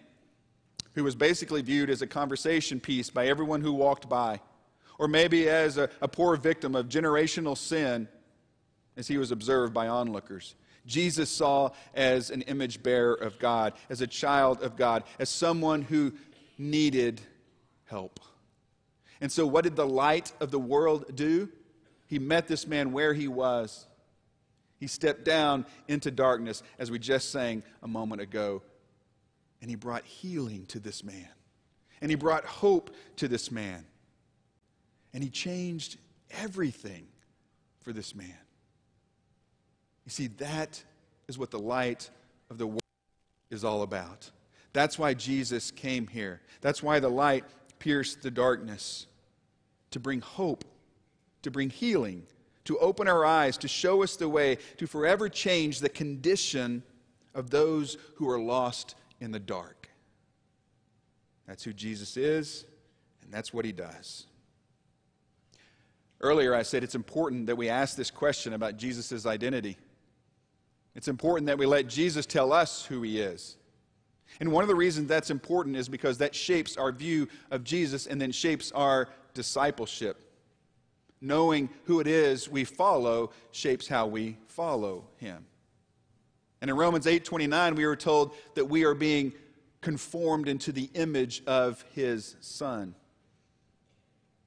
who was basically viewed as a conversation piece by everyone who walked by, or maybe as a, a poor victim of generational sin as he was observed by onlookers. Jesus saw as an image bearer of God, as a child of God, as someone who needed help. And so, what did the light of the world do? He met this man where he was. He stepped down into darkness, as we just sang a moment ago, and he brought healing to this man. And he brought hope to this man. And he changed everything for this man. You see, that is what the light of the world is all about. That's why Jesus came here. That's why the light pierced the darkness to bring hope, to bring healing, to open our eyes, to show us the way, to forever change the condition of those who are lost in the dark. That's who Jesus is, and that's what he does. Earlier, I said it's important that we ask this question about Jesus' identity. It's important that we let Jesus tell us who he is. And one of the reasons that's important is because that shapes our view of Jesus and then shapes our discipleship. Knowing who it is we follow shapes how we follow him. And in Romans 8:29 we are told that we are being conformed into the image of his son.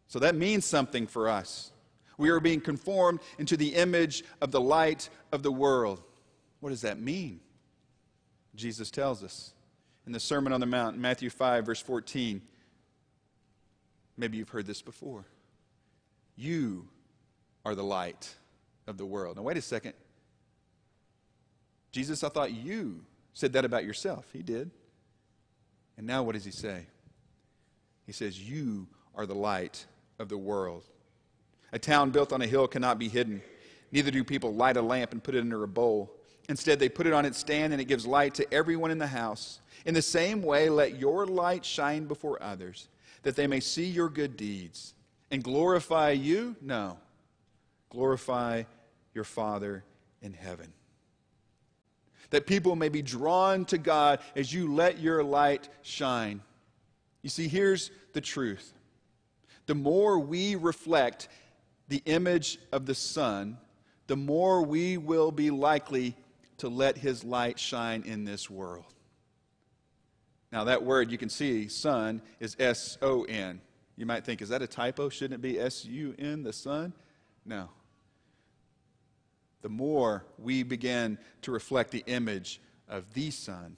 So that means something for us. We are being conformed into the image of the light of the world. What does that mean? Jesus tells us in the Sermon on the Mount, Matthew 5, verse 14. Maybe you've heard this before. You are the light of the world. Now, wait a second. Jesus, I thought you said that about yourself. He did. And now what does he say? He says, You are the light of the world. A town built on a hill cannot be hidden. Neither do people light a lamp and put it under a bowl. Instead, they put it on its stand and it gives light to everyone in the house. In the same way, let your light shine before others, that they may see your good deeds and glorify you? No. Glorify your Father in heaven. That people may be drawn to God as you let your light shine. You see, here's the truth the more we reflect the image of the Son, the more we will be likely to let His light shine in this world. Now, that word you can see, Son, is S O N. You might think, is that a typo? Shouldn't it be S U N, the Sun? No. The more we begin to reflect the image of the Son,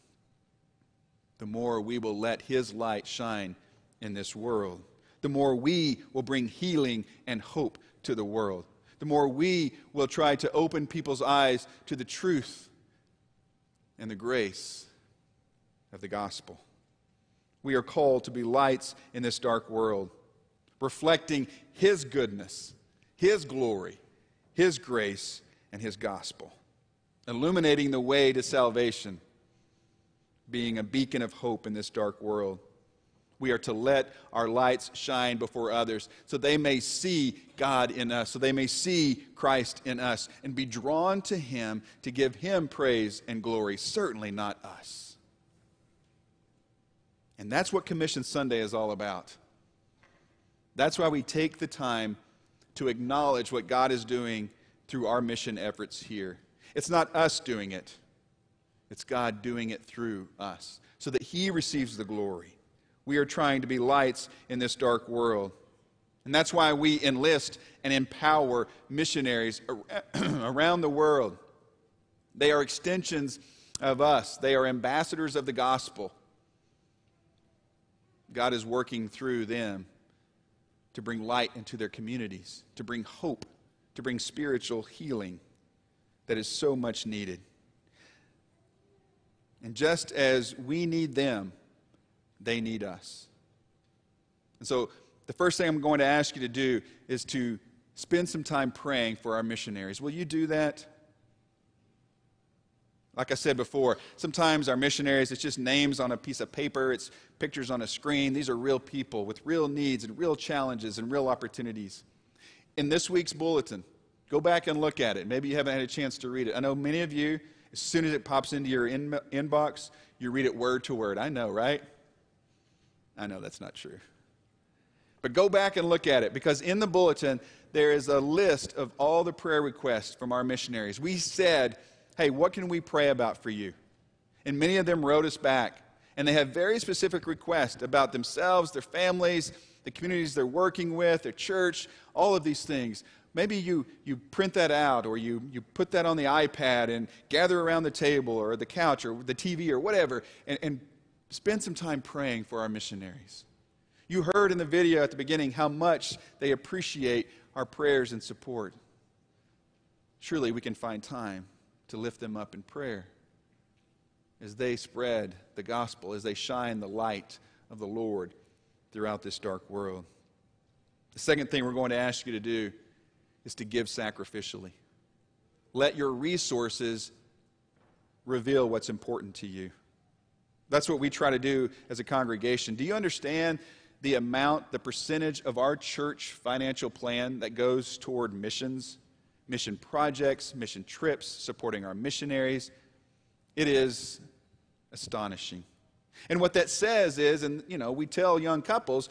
the more we will let His light shine in this world the more we will bring healing and hope to the world. The more we will try to open people's eyes to the truth and the grace of the gospel. We are called to be lights in this dark world, reflecting His goodness, His glory, His grace, and His gospel, illuminating the way to salvation, being a beacon of hope in this dark world. We are to let our lights shine before others so they may see God in us, so they may see Christ in us, and be drawn to Him to give Him praise and glory, certainly not us. And that's what Commission Sunday is all about. That's why we take the time to acknowledge what God is doing through our mission efforts here. It's not us doing it, it's God doing it through us so that He receives the glory. We are trying to be lights in this dark world. And that's why we enlist and empower missionaries around the world They are extensions of us, they are ambassadors of the gospel. God is working through them to bring light into their communities, to bring hope, to bring spiritual healing that is so much needed. And just as we need them, they need us. And so, the first thing I'm going to ask you to do is to spend some time praying for our missionaries. Will you do that? Like I said before, sometimes our missionaries, it's just names on a piece of paper, it's pictures on a screen. These are real people with real needs and real challenges and real opportunities. In this week's bulletin, go back and look at it. Maybe you haven't had a chance to read it. I know many of you, as soon as it pops into your in- inbox, you read it word to word. I know, right? I know that's not true. But go back and look at it because in the bulletin, there is a list of all the prayer requests from our missionaries. We said, hey, what can we pray about for you? And many of them wrote us back. And they have very specific requests about themselves, their families, the communities they're working with, their church, all of these things. Maybe you, you print that out or you, you put that on the iPad and gather around the table or the couch or the TV or whatever and, and spend some time praying for our missionaries. You heard in the video at the beginning how much they appreciate our prayers and support. Surely we can find time to lift them up in prayer as they spread the gospel, as they shine the light of the Lord throughout this dark world. The second thing we're going to ask you to do is to give sacrificially. Let your resources reveal what's important to you. That's what we try to do as a congregation. Do you understand the amount, the percentage of our church financial plan that goes toward missions, mission projects, mission trips, supporting our missionaries. It is astonishing. And what that says is, and you know, we tell young couples,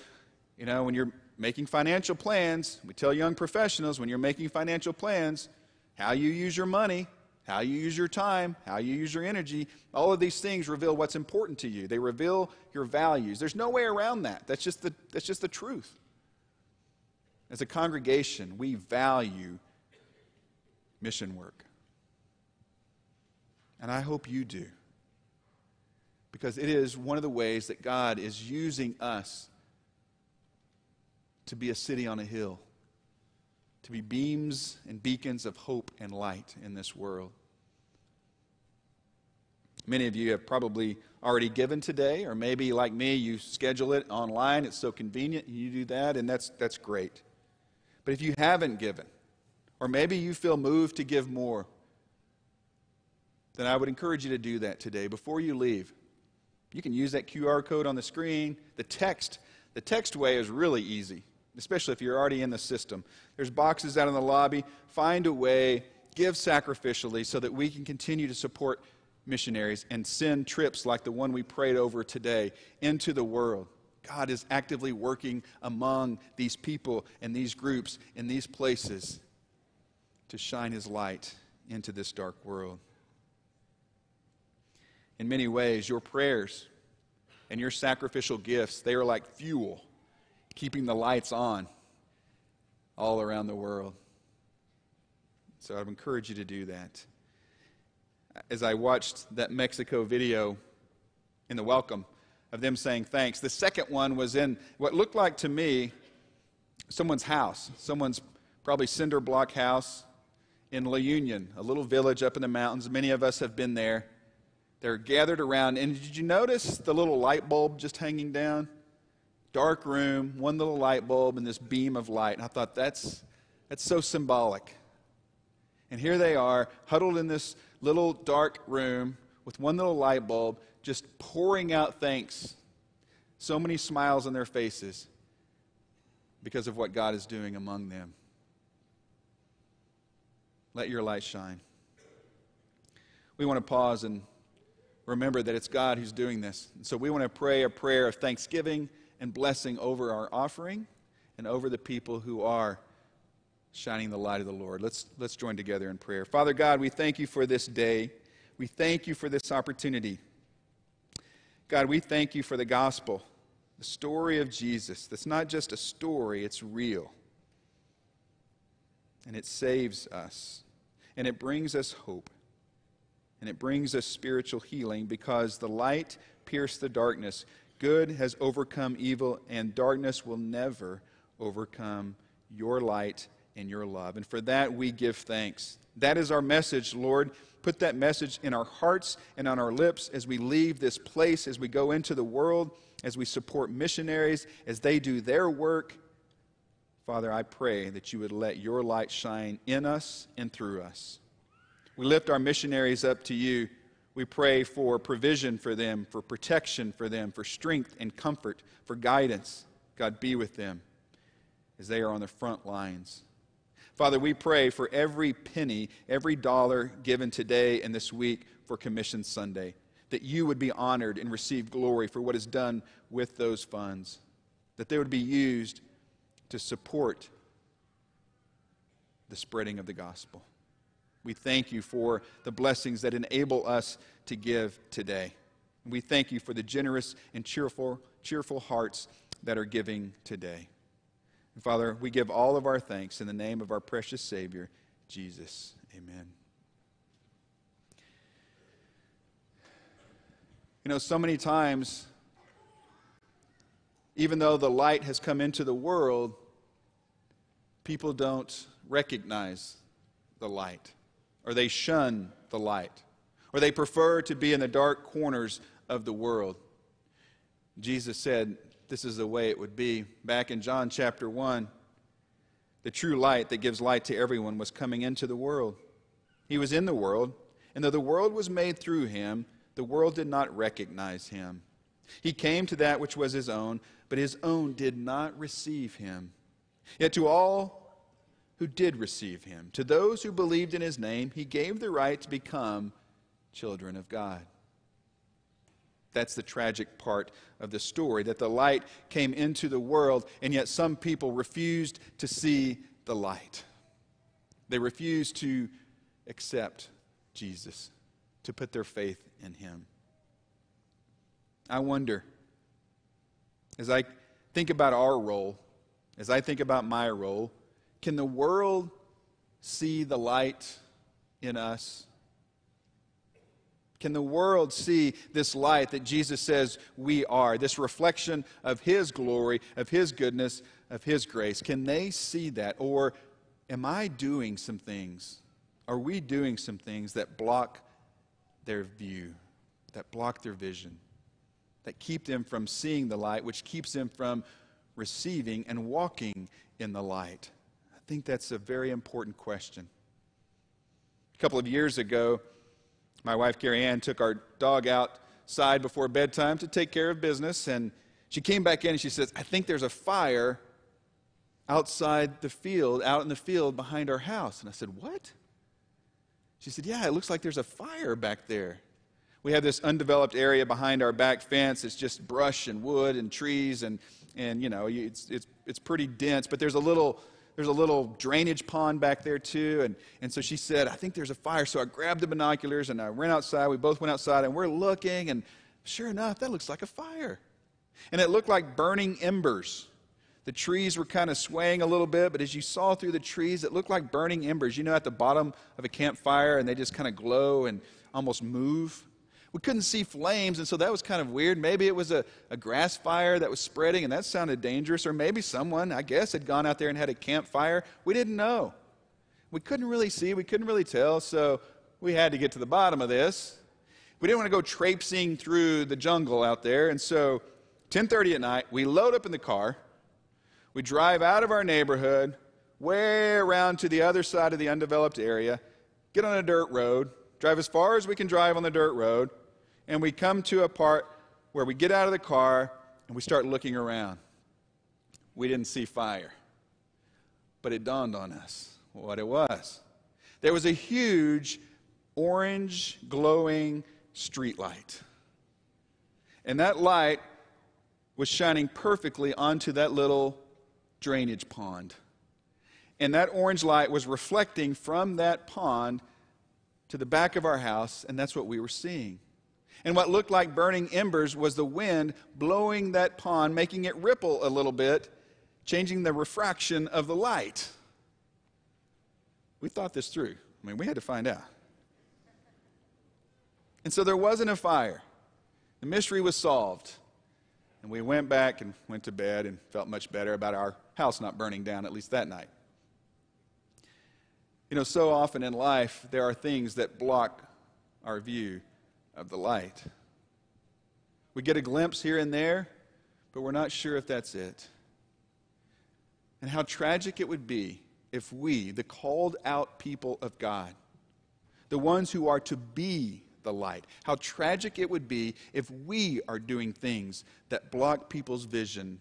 you know, when you're making financial plans, we tell young professionals when you're making financial plans, how you use your money how you use your time, how you use your energy, all of these things reveal what's important to you. They reveal your values. There's no way around that. That's just the, that's just the truth. As a congregation, we value mission work. And I hope you do. Because it is one of the ways that God is using us to be a city on a hill to be beams and beacons of hope and light in this world. Many of you have probably already given today, or maybe like me, you schedule it online. It's so convenient, you do that, and that's, that's great. But if you haven't given, or maybe you feel moved to give more, then I would encourage you to do that today before you leave. You can use that QR code on the screen. The text, the text way is really easy especially if you're already in the system. There's boxes out in the lobby. Find a way, give sacrificially so that we can continue to support missionaries and send trips like the one we prayed over today into the world. God is actively working among these people and these groups in these places to shine his light into this dark world. In many ways, your prayers and your sacrificial gifts, they are like fuel keeping the lights on all around the world. So I'd encourage you to do that. As I watched that Mexico video in the welcome of them saying thanks, the second one was in what looked like to me someone's house, someone's probably cinder block house in La Union, a little village up in the mountains. Many of us have been there. They're gathered around. And did you notice the little light bulb just hanging down? dark room, one little light bulb, and this beam of light. And I thought, that's, that's so symbolic. And here they are, huddled in this little dark room with one little light bulb, just pouring out thanks. So many smiles on their faces because of what God is doing among them. Let your light shine. We want to pause and remember that it's God who's doing this. And so we want to pray a prayer of thanksgiving and blessing over our offering and over the people who are shining the light of the Lord. Let's, let's join together in prayer. Father God, we thank you for this day. We thank you for this opportunity. God, we thank you for the gospel, the story of Jesus. That's not just a story, it's real. And it saves us, and it brings us hope. And it brings us spiritual healing because the light pierced the darkness. Good has overcome evil, and darkness will never overcome your light and your love. And for that, we give thanks. That is our message, Lord. Put that message in our hearts and on our lips as we leave this place, as we go into the world, as we support missionaries, as they do their work. Father, I pray that you would let your light shine in us and through us. We lift our missionaries up to you. We pray for provision for them, for protection for them, for strength and comfort, for guidance. God, be with them as they are on the front lines. Father, we pray for every penny, every dollar given today and this week for Commission Sunday, that you would be honored and receive glory for what is done with those funds, that they would be used to support the spreading of the gospel. We thank you for the blessings that enable us to give today. We thank you for the generous and cheerful, cheerful hearts that are giving today. And Father, we give all of our thanks in the name of our precious Savior, Jesus. Amen. You know, so many times, even though the light has come into the world, people don't recognize the light or they shun the light, or they prefer to be in the dark corners of the world. Jesus said this is the way it would be. Back in John chapter 1, the true light that gives light to everyone was coming into the world. He was in the world, and though the world was made through him, the world did not recognize him. He came to that which was his own, but his own did not receive him. Yet to all who did receive him. To those who believed in his name, he gave the right to become children of God. That's the tragic part of the story that the light came into the world, and yet some people refused to see the light. They refused to accept Jesus, to put their faith in him. I wonder, as I think about our role, as I think about my role, can the world see the light in us? Can the world see this light that Jesus says we are, this reflection of His glory, of His goodness, of His grace? Can they see that? Or am I doing some things? Are we doing some things that block their view, that block their vision, that keep them from seeing the light, which keeps them from receiving and walking in the light? Think that's a very important question. A couple of years ago, my wife Carrie Ann took our dog outside before bedtime to take care of business, and she came back in and she says, I think there's a fire outside the field, out in the field behind our house. And I said, What? She said, Yeah, it looks like there's a fire back there. We have this undeveloped area behind our back fence. It's just brush and wood and trees, and, and you know, it's, it's, it's pretty dense, but there's a little there's a little drainage pond back there too. And, and so she said, I think there's a fire. So I grabbed the binoculars and I ran outside. We both went outside and we're looking. And sure enough, that looks like a fire. And it looked like burning embers. The trees were kind of swaying a little bit, but as you saw through the trees, it looked like burning embers. You know, at the bottom of a campfire, and they just kind of glow and almost move we couldn't see flames, and so that was kind of weird. Maybe it was a, a grass fire that was spreading, and that sounded dangerous. Or maybe someone, I guess, had gone out there and had a campfire. We didn't know. We couldn't really see, we couldn't really tell, so we had to get to the bottom of this. We didn't want to go traipsing through the jungle out there, and so 10:30 at night, we load up in the car. We drive out of our neighborhood, way around to the other side of the undeveloped area, get on a dirt road, drive as far as we can drive on the dirt road, and we come to a part where we get out of the car and we start looking around. We didn't see fire, but it dawned on us what it was. There was a huge orange glowing street light. And that light was shining perfectly onto that little drainage pond. And that orange light was reflecting from that pond to the back of our house, and that's what we were seeing. And what looked like burning embers was the wind blowing that pond, making it ripple a little bit, changing the refraction of the light. We thought this through. I mean, we had to find out. And so there wasn't a fire. The mystery was solved. And we went back and went to bed and felt much better about our house not burning down, at least that night. You know, so often in life, there are things that block our view of the light. We get a glimpse here and there, but we're not sure if that's it. And how tragic it would be if we, the called out people of God, the ones who are to be the light, how tragic it would be if we are doing things that block people's vision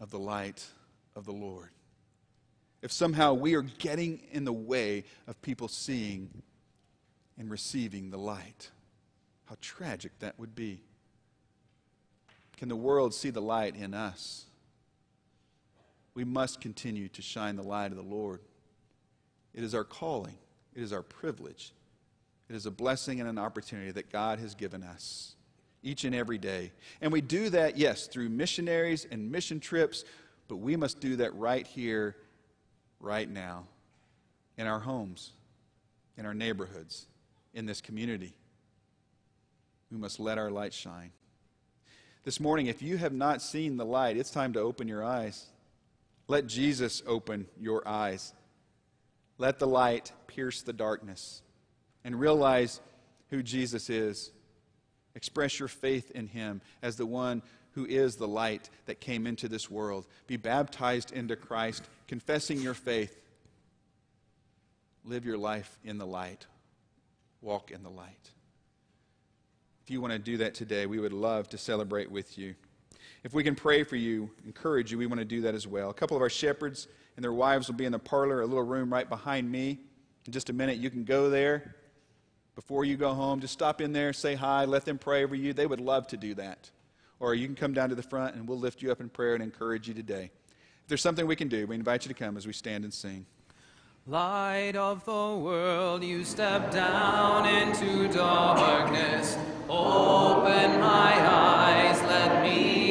of the light of the Lord. If somehow we are getting in the way of people seeing and receiving the light, how tragic that would be. Can the world see the light in us? We must continue to shine the light of the Lord. It is our calling, it is our privilege, it is a blessing and an opportunity that God has given us each and every day. And we do that, yes, through missionaries and mission trips, but we must do that right here, right now, in our homes, in our neighborhoods, in this community. We must let our light shine. This morning, if you have not seen the light, it's time to open your eyes. Let Jesus open your eyes. Let the light pierce the darkness and realize who Jesus is. Express your faith in him as the one who is the light that came into this world. Be baptized into Christ, confessing your faith. Live your life in the light. Walk in the light. If you want to do that today, we would love to celebrate with you. If we can pray for you, encourage you, we want to do that as well. A couple of our shepherds and their wives will be in the parlor, a little room right behind me. In just a minute, you can go there. Before you go home, just stop in there, say hi, let them pray over you. They would love to do that. Or you can come down to the front and we'll lift you up in prayer and encourage you today. If there's something we can do, we invite you to come as we stand and sing. Light of the world, you step down into darkness. Open my eyes, let me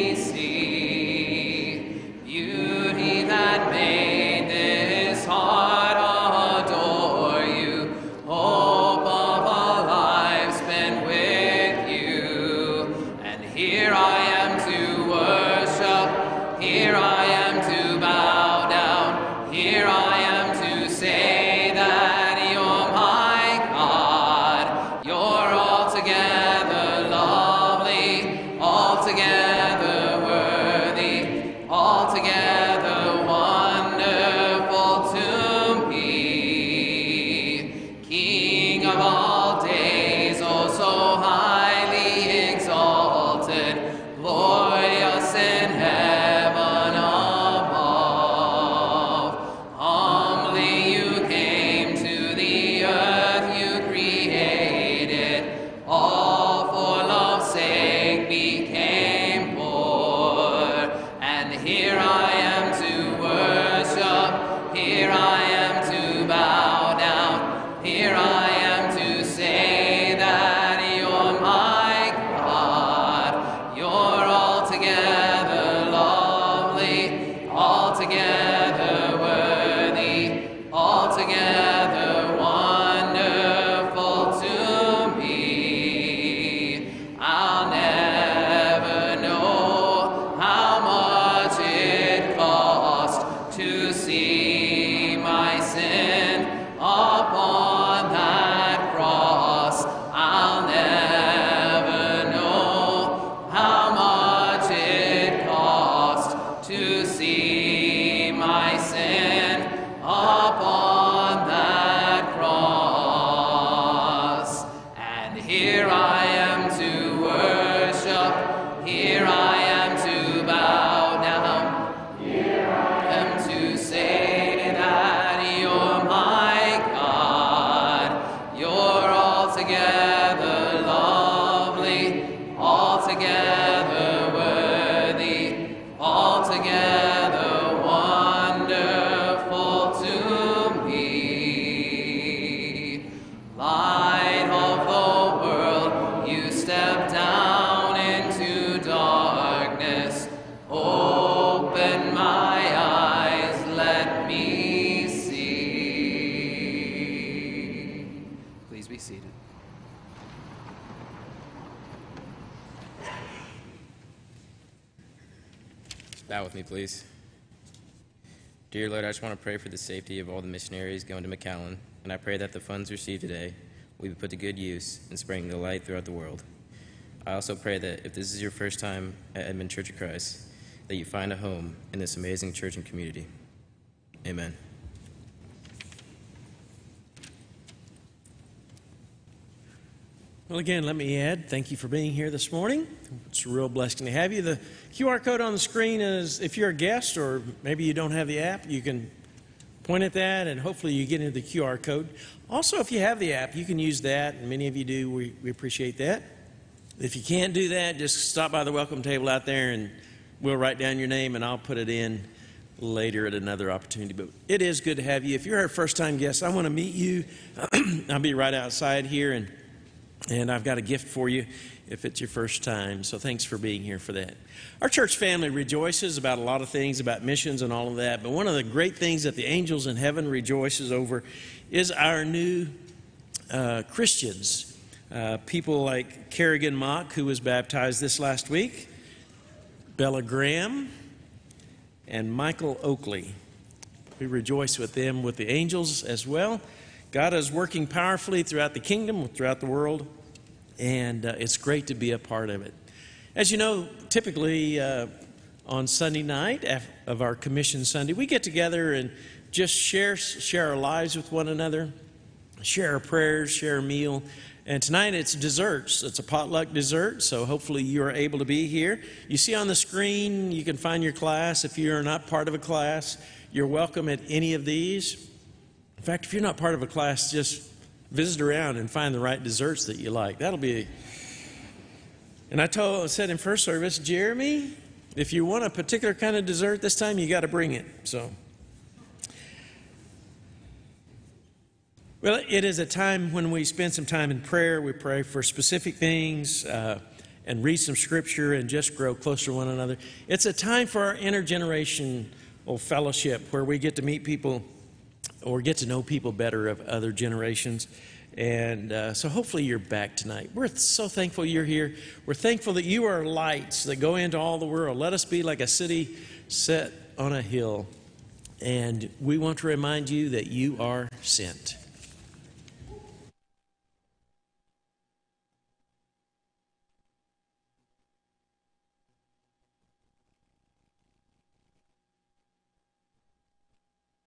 I just want to pray for the safety of all the missionaries going to McAllen, and I pray that the funds received today will be put to good use in spreading the light throughout the world. I also pray that if this is your first time at Edmond Church of Christ, that you find a home in this amazing church and community. Amen. Well, again, let me add, thank you for being here this morning. It's a real blessing to have you. The QR code on the screen is if you're a guest or maybe you don't have the app, you can point at that and hopefully you get into the QR code. Also, if you have the app, you can use that, and many of you do. We, we appreciate that. If you can't do that, just stop by the welcome table out there and we'll write down your name and I'll put it in later at another opportunity. But it is good to have you. If you're our first time guest, I want to meet you. I'll be right outside here and and I've got a gift for you if it's your first time. So thanks for being here for that. Our church family rejoices about a lot of things, about missions and all of that. But one of the great things that the angels in heaven rejoices over is our new uh, Christians. Uh, people like Kerrigan Mock, who was baptized this last week, Bella Graham, and Michael Oakley. We rejoice with them, with the angels as well. God is working powerfully throughout the kingdom, throughout the world, and uh, it's great to be a part of it. As you know, typically uh, on Sunday night of our Commission Sunday, we get together and just share, share our lives with one another, share our prayers, share a meal. And tonight it's desserts. It's a potluck dessert, so hopefully you are able to be here. You see on the screen, you can find your class. If you're not part of a class, you're welcome at any of these. In fact, if you're not part of a class, just visit around and find the right desserts that you like. That'll be. And I told, said in first service, Jeremy, if you want a particular kind of dessert this time, you got to bring it. So. Well, it is a time when we spend some time in prayer. We pray for specific things uh, and read some scripture and just grow closer to one another. It's a time for our intergenerational fellowship where we get to meet people or get to know people better of other generations. And uh, so hopefully you're back tonight. We're so thankful you're here. We're thankful that you are lights that go into all the world. Let us be like a city set on a hill. And we want to remind you that you are sent.